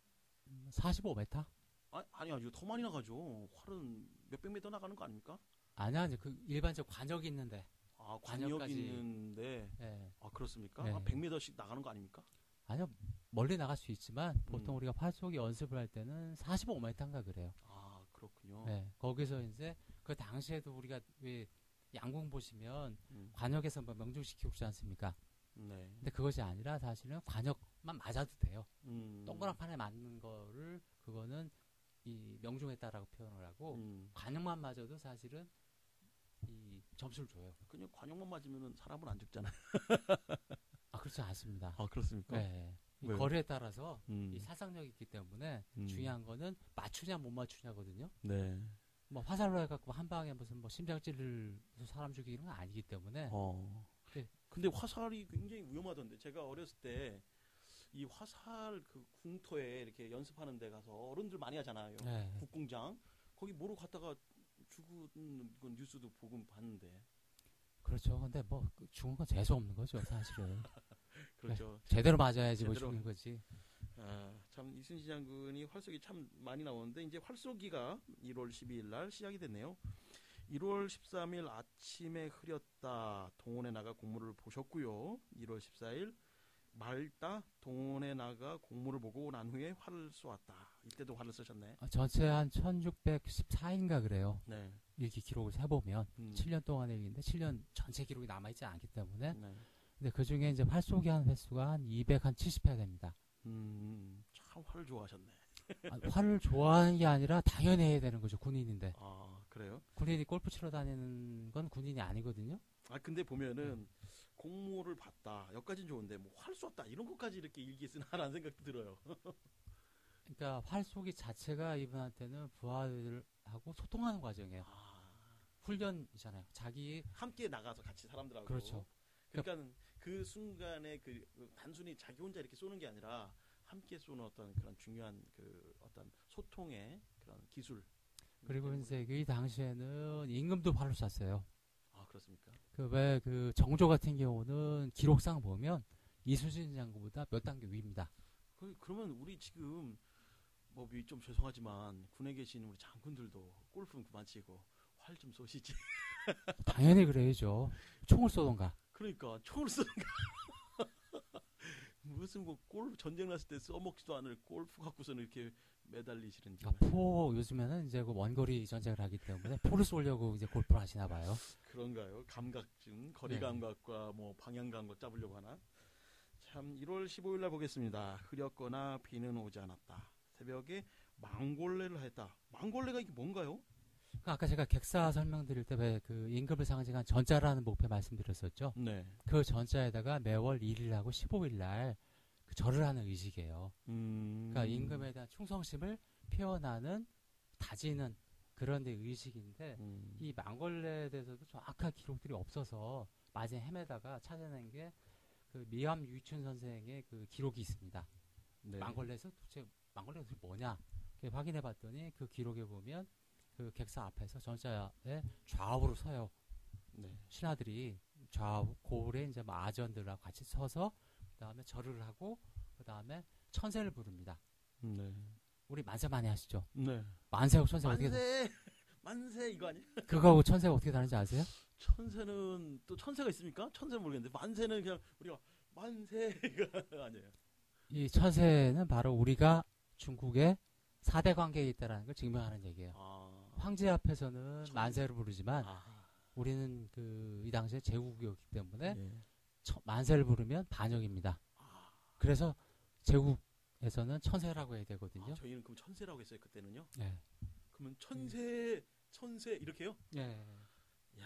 45m? 아, 아니 아니요 더 많이 나가죠. 활은 몇백 미터 나가는 거 아닙니까? 아니야, 이제 그 일반적 관역이 있는데. 아 관역 관역까지. 있는데 예. 아 그렇습니까? 네. 아, 100m씩 나가는 거 아닙니까? 아니요, 멀리 나갈 수 있지만 보통 음. 우리가 활쏘기 연습을 할 때는 45m인가 그래요. 아 그렇군요. 네, 거기서 이제 그 당시에도 우리가 왜 양궁 보시면 음, 관역에서 뭐 명중시키고 그러지 않습니까? 네. 근데 그것이 아니라 사실은 관역만 맞아도 돼요. 음, 동그랑판에 맞는 거를 그거는 이 명중했다라고 표현을 하고 음, 관역만 맞아도 사실은 이 점수를 줘요. 그냥 관역만 맞으면 사람은 안 죽잖아요. 아 그렇지 않습니다. 아 그렇습니까? 네. 이? 거리에 따라서 음, 이 살상력이 있기 때문에 음. 중요한 거는 맞추냐 못 맞추냐거든요. 네. 뭐 화살로 해갖고 한 방에 무슨 뭐 심장질을 사람 죽이는 건 아니기 때문에 어. 네. 근데 화살이 굉장히 위험하던데 제가 어렸을 때 이 화살 그 궁터에 이렇게 연습하는 데 가서 어른들 많이 하잖아요. 네. 국궁장 거기 모르고 갔다가 죽은 건 뉴스도 보고 봤는데 그렇죠. 근데 뭐 죽은 건 재수 없는 거죠, 사실은. 그렇죠. 제대로 맞아야지 뭐 제대로. 죽는 거지. 아, 참 이순신 장군이 활쏘기 참 많이 나오는데 이제 활쏘기가 1월 12일 날 시작이 됐네요. 1월 13일 아침에 흐렸다 동원에 나가 공무를 보셨고요. 1월 14일 맑다 동원에 나가 공무를 보고 난 후에 활을 쏘았다. 이때도 활을 쏘셨네. 아, 전체 한 1614인가 그래요. 네. 일기 기록을 세보면 음. 7년 동안의 일기인데 7년 전체 기록이 남아있지 않기 때문에 네. 근데 그 중에 이제 활 쏘기 한 횟수가 한 270회 됩니다. 음, 참 활을 좋아하셨네. 아, 활을 좋아하는 게 아니라 당연히 해야 되는 거죠, 군인인데. 아, 그래요? 군인이 골프 치러 다니는 건 군인이 아니거든요. 아, 근데 보면은 공모를 봤다. 여기까지는 좋은데 뭐 활 쐈다. 이런 것까지 이렇게 일기에 쓰나라는 생각도 들어요. 그러니까 활쏘기 자체가 이분한테는 부하들하고 소통하는 과정이에요. 아, 훈련이잖아요. 자기 함께 나가서 같이 사람들하고. 그렇죠. 그러니까 그 순간에 그 단순히 자기 혼자 이렇게 쏘는 게 아니라 함께 쏘는 어떤 그런 중요한 그 어떤 소통의 그런 기술. 그리고. 이제 이 당시에는 임금도 활로 쐈어요. 아 그렇습니까? 그 왜 그 정조 같은 경우는 기록상 보면 이순신 장군보다 몇 단계 위입니다. 그 그러면 우리 지금 뭐좀 죄송하지만 군에 계신 우리 장군들도 골프는 그만 치고 활 좀 쏘시지. 당연히 그래야죠. 총을 쏘던가. 그러니까 총을 쏘는가. 무슨 뭐 골프 전쟁 났을 때 써먹지도 않을 골프 갖고서는 이렇게 매달리시는 지. 아, 포 요즘에는 이제 그 원거리 전쟁을 하기 때문에 포를 쏘려고 이제 골프를 하시나 봐요. 그런가요? 감각증, 거리 네. 감각과 뭐 방향 감각 잡으려고 하나? 참 1월 15일 날 보겠습니다. 흐렸거나 비는 오지 않았다. 새벽에 망골레를 했다. 망골레가 이게 뭔가요? 그 아까 제가 객사 설명드릴 때 왜 그 임금을 상징한 전자라는 목표 말씀드렸었죠. 네. 그 전자에다가 매월 1일하고 15일 날 그 절을 하는 의식이에요. 음. 그러니까 임금에 대한 충성심을 표현하는 다지는 그런 데 의식인데 음. 이 망골레에 대해서도 정확한 기록들이 없어서 마지막에 헤매다가 찾아낸 게 그 미암 유춘 선생의 그 기록이 있습니다. 네. 망골레에서 도대체 망골레가 도대체 뭐냐 확인해 봤더니 그 기록에 보면 그 객사 앞에서 전자에 좌우로 서요. 네. 신하들이 좌우 고을에 이제 뭐 아전들하고 같이 서서 그 다음에 절을 하고 그 다음에 천세를 부릅니다. 네. 우리 만세 많이 하시죠? 네. 만세하고 천세 어떻게 만세! 만세 이거 아니야? 그거하고 천세가 어떻게 다른지 아세요? 천세는 또 천세가 있습니까? 천세는 모르겠는데 만세는 그냥 우리가 만세가 아니에요. 이 천세는 바로 우리가 중국의 사대 관계에 있다라는 걸 증명하는 얘기예요. 아. 황제 앞에서는 천- 만세를 부르지만 아. 우리는 그 이 당시에 제국이었기 때문에 예. 천- 만세를 부르면 반역입니다. 아. 그래서 제국에서는 천세라고 해야 되거든요. 아, 저희는 그럼 천세라고 했어요 그때는요. 네. 그러면 천세 천세 이렇게요? 예. 야,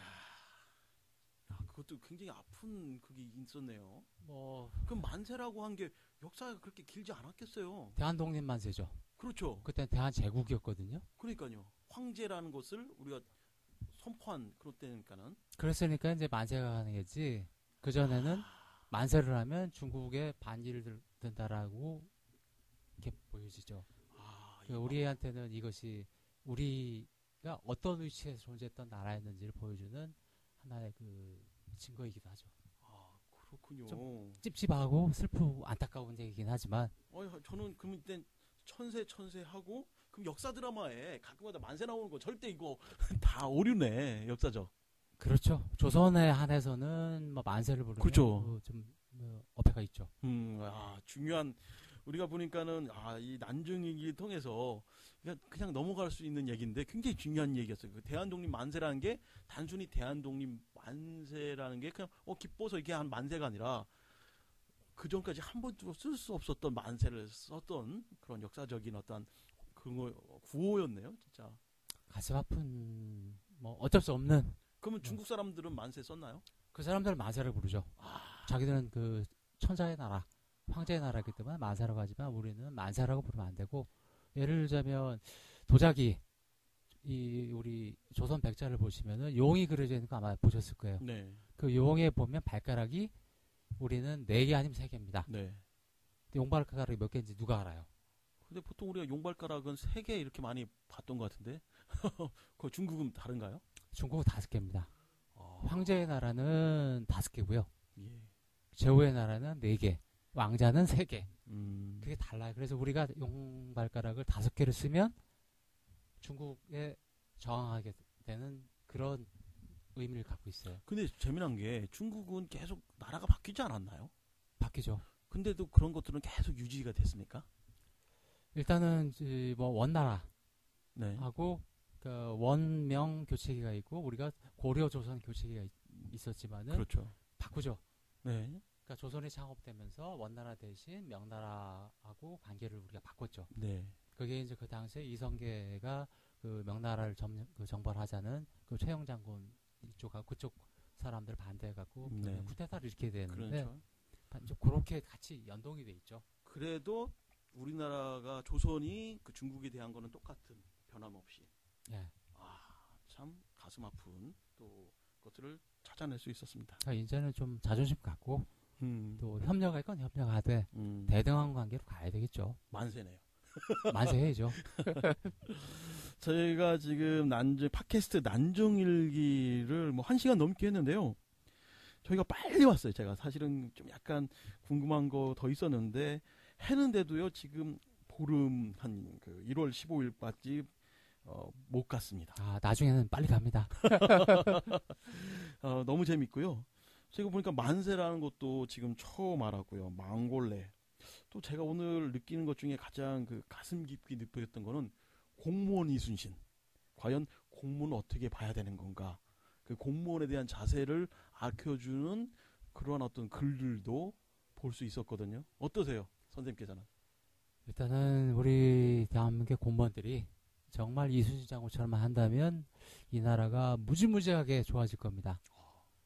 야 그것도 굉장히 아픈 그게 있었네요. 뭐 그럼 만세라고 한 게 역사가 그렇게 길지 않았겠어요. 대한독립 만세죠. 그렇죠. 그때 대한 제국이었거든요. 그러니까요. 황제라는 것을 우리가 선포한 그럴 때니까는 그랬으니까 이제 만세가 가는 거지. 그 전에는 만세를 하면 중국에 반기를 들- 든다라고 이렇게 보여지죠. 아, 그 우리한테는 이것이 우리 우리가 어떤 위치에서 존재했던 나라였는지를 보여주는 하나의 그 증거이기도 하죠. 아 그렇군요. 좀 찝찝하고 슬프고 안타까운 얘기긴 하지만 어, 저는 그럼 이때 천세 천세 하고 그럼 역사 드라마에 가끔가다 만세 나오는 거 절대 이거 다 오류네 역사적. 그렇죠. 조선에 한해서는 뭐 만세를 부르는 그렇죠. 그좀 뭐 어폐가 있죠. 음, 아, 중요한 우리가 보니까는 아, 이 난중일기 통해서 그냥, 그냥 넘어갈 수 있는 얘기인데 굉장히 중요한 얘기였어요. 그 대한 독립 만세라는 게 단순히 대한 독립 만세라는 게 그냥 어 기뻐서 이게 한 만세가 아니라 그 전까지 한 번도 쓸 수 없었던 만세를 썼던 그런 역사적인 어떤 그거 구호였네요, 진짜. 가슴 아픈 뭐 어쩔 수 없는 그러면 중국 사람들은 만세 썼나요? 그 사람들은 만세를 부르죠. 아. 자기들은 그 천자의 나라, 황제의 나라이기 때문에 만세라고 하지만 우리는 만세라고 부르면 안 되고 예를 들자면 도자기 이 우리 조선 백자를 보시면은 용이 그려져 있는 거 아마 보셨을 거예요. 네, 그 용에 보면 발가락이 우리는 네 개 아니면 세 개입니다. 네. 용 발가락이 몇 개인지 누가 알아요? 근데 보통 우리가 용발가락은 세 개 이렇게 많이 봤던 것 같은데 그 중국은 다른가요? 중국은 다섯 개입니다. 아, 황제의 나라는 다섯 개고요. 예. 제후의 나라는 네 개, 왕자는 세 개. 음, 그게 달라요. 그래서 우리가 용 발가락을 다섯 개를 쓰면 중국에 저항하게 되는 그런 의미를 갖고 있어요. 근데 재미난 게 중국은 계속 나라가 바뀌지 않았나요? 바뀌죠. 근데도 그런 것들은 계속 유지가 됐습니까? 일단은 뭐 원나라 네. 하고 그 원명 교체기가 있고 우리가 고려 조선 교체기가 있, 었지만은 그렇죠. 바꾸죠. 네. 그러니까 조선이 창업되면서 원나라 대신 명나라하고 관계를 우리가 바꿨죠. 네. 그게 이제 그 당시에 이성계가 그 명나라를 점, 그 정벌하자는 그 최영 장군 이쪽하고 그쪽 사람들 반대해갖고 네. 쿠데타를 일으키게 되는데 그렇죠. 그렇게 같이 연동이 돼 있죠. 그래도 우리나라가 조선이 그 중국에 대한 거는 똑같은 변함없이. 예. 아, 참 가슴 아픈 또 것들을 찾아낼 수 있었습니다. 그러니까 이제는 좀 자존심 갖고 음. 또 협력할 건 협력하되 음. 대등한 관계로 가야 되겠죠. 만세네요. 만세해야죠. 저희가 지금 난중 팟캐스트 난중일기를 뭐 한 시간 넘게 했는데요. 저희가 빨리 왔어요. 제가 사실은 좀 약간 궁금한 거 더 있었는데 했는데도요. 지금 보름 한 그 1월 15일까지 어, 못 갔습니다. 아 나중에는 빨리 갑니다. 어, 너무 재밌고요. 제가 보니까 만세라는 것도 지금 처음 알았고요. 망골레. 또 제가 오늘 느끼는 것 중에 가장 그 가슴 깊게 느꼈던 거는 공무원 이순신. 과연 공무원 어떻게 봐야 되는 건가? 그 공무원에 대한 자세를 알려주는 그러한 어떤 글들도 볼 수 있었거든요. 어떠세요, 선생님께서는? 일단은 우리 대한민국의 공무원들이 정말 이순신 장군처럼 한다면 이 나라가 무지무지하게 좋아질 겁니다.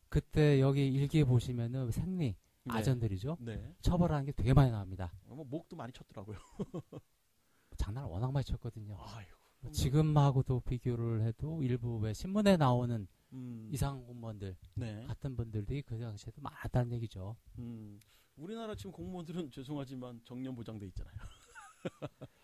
그때 여기 일기에 보시면은 생리 아전들이죠. 네. 처벌하는 게 되게 많이 나옵니다. 뭐 목도 많이 쳤더라고요. 장난을 워낙 많이 쳤거든요. 아이고. 뭐 지금하고도 비교를 해도 일부 왜 신문에 나오는 음, 이상 공무원들 네. 같은 분들이 그 당시에도 많았다는 얘기죠. 음, 우리나라 지금 공무원들은 죄송하지만 정년 보장돼 있잖아요.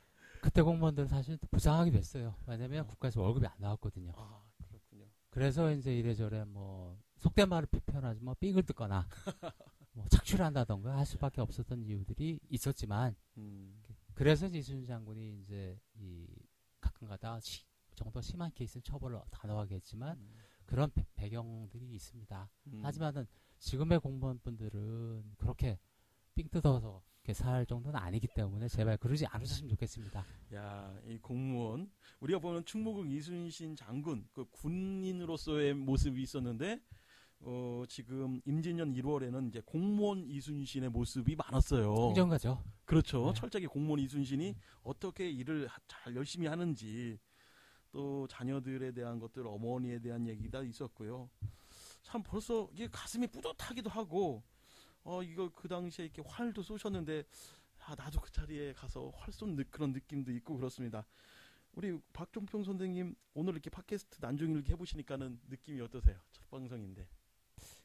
그때 공무원들은 사실 부상하게 됐어요. 왜냐면 어. 국가에서 월급이 안 나왔거든요. 아, 그렇군요. 그래서 이제 이래저래 뭐 속된 말을 표현하지 뭐 삥을 뜯거나 뭐 착취를 한다던가 할 수밖에 없었던 이유들이 있었지만 음, 그래서 이순신 장군이 이제 이 가끔가다 시, 정도 심한 케이스는 처벌을 단호하게 했지만 음, 그런 배, 배경들이 있습니다. 음. 하지만은 지금의 공무원분들은 그렇게 삥 뜯어서 살 정도는 아니기 때문에 제발 그러지 않으셨으면 좋겠습니다. 야, 이 공무원 우리가 보는 충무국 이순신 장군 그 군인으로서의 모습이 있었는데 어, 지금 임진년 1월에는 이제 공무원 이순신의 모습이 많았어요. 행정가죠. 그렇죠. 네. 철저하게 공무원 이순신이 어떻게 일을 하- 잘 열심히 하는지 또 자녀들에 대한 것들 어머니에 대한 얘기가 있었고요. 참 벌써 이게 가슴이 뿌듯하기도 하고 어 이거 그 당시에 이렇게 활도 쏘셨는데 아 나도 그 자리에 가서 활 쏜 그런 느낌도 있고 그렇습니다. 우리 박종평 선생님 오늘 이렇게 팟캐스트 난중일기 해보시니까는 느낌이 어떠세요? 첫 방송인데.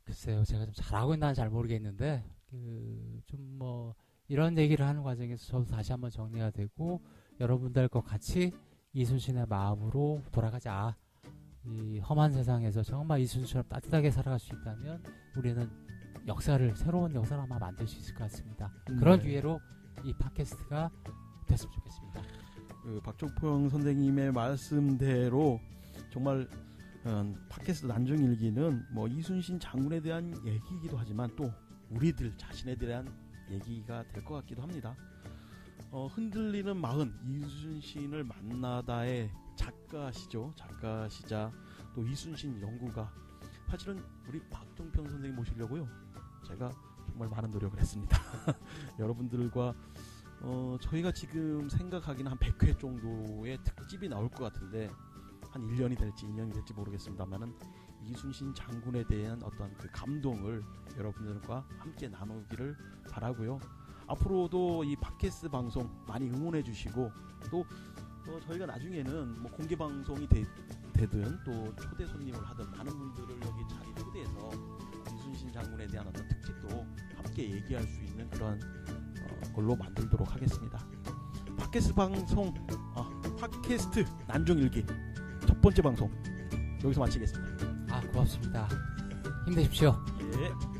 글쎄요, 제가 좀 잘하고 있나 잘 모르겠는데 그 좀 뭐 이런 얘기를 하는 과정에서 저도 다시 한번 정리가 되고 여러분들과 같이 이순신의 마음으로 돌아가자. 이 험한 세상에서 정말 이순신처럼 따뜻하게 살아갈 수 있다면 우리는 역사를 새로운 역사를 아마 만들 수 있을 것 같습니다. 그런 네. 기회로 이 팟캐스트가 됐으면 좋겠습니다. 그 박종평 선생님의 말씀대로 정말 어, 팟캐스트 난중일기는 뭐 이순신 장군에 대한 얘기이기도 하지만 또 우리들 자신에 대한 얘기가 될 것 같기도 합니다. 어, 흔들리는 마흔 이순신을 만나다의 작가시죠. 작가시자 또 이순신 연구가 사실은 우리 박종평 선생님 모시려고요. 제가 정말 많은 노력을 했습니다. 여러분들과 어, 저희가 지금 생각하기는 한 100회 정도의 특집이 나올 것 같은데 한 1년이 될지 2년이 될지 모르겠습니다만은 이순신 장군에 대한 어떤 그 감동을 여러분들과 함께 나누기를 바라고요. 앞으로도 이 팟캐스트 방송 많이 응원해 주시고 또 어, 저희가 나중에는 뭐 공개 방송이 되, 되든 또 초대 손님을 하든 많은 분들을 여기 자리 초대해서 장군에 대한 어떤 특집도 함께 얘기할 수 있는 그런 어, 걸로 만들도록 하겠습니다. 팟캐스트 방송, 어, 팟캐스트 난중일기 첫 번째 방송 여기서 마치겠습니다. 아 고맙습니다. 힘내십시오. 예.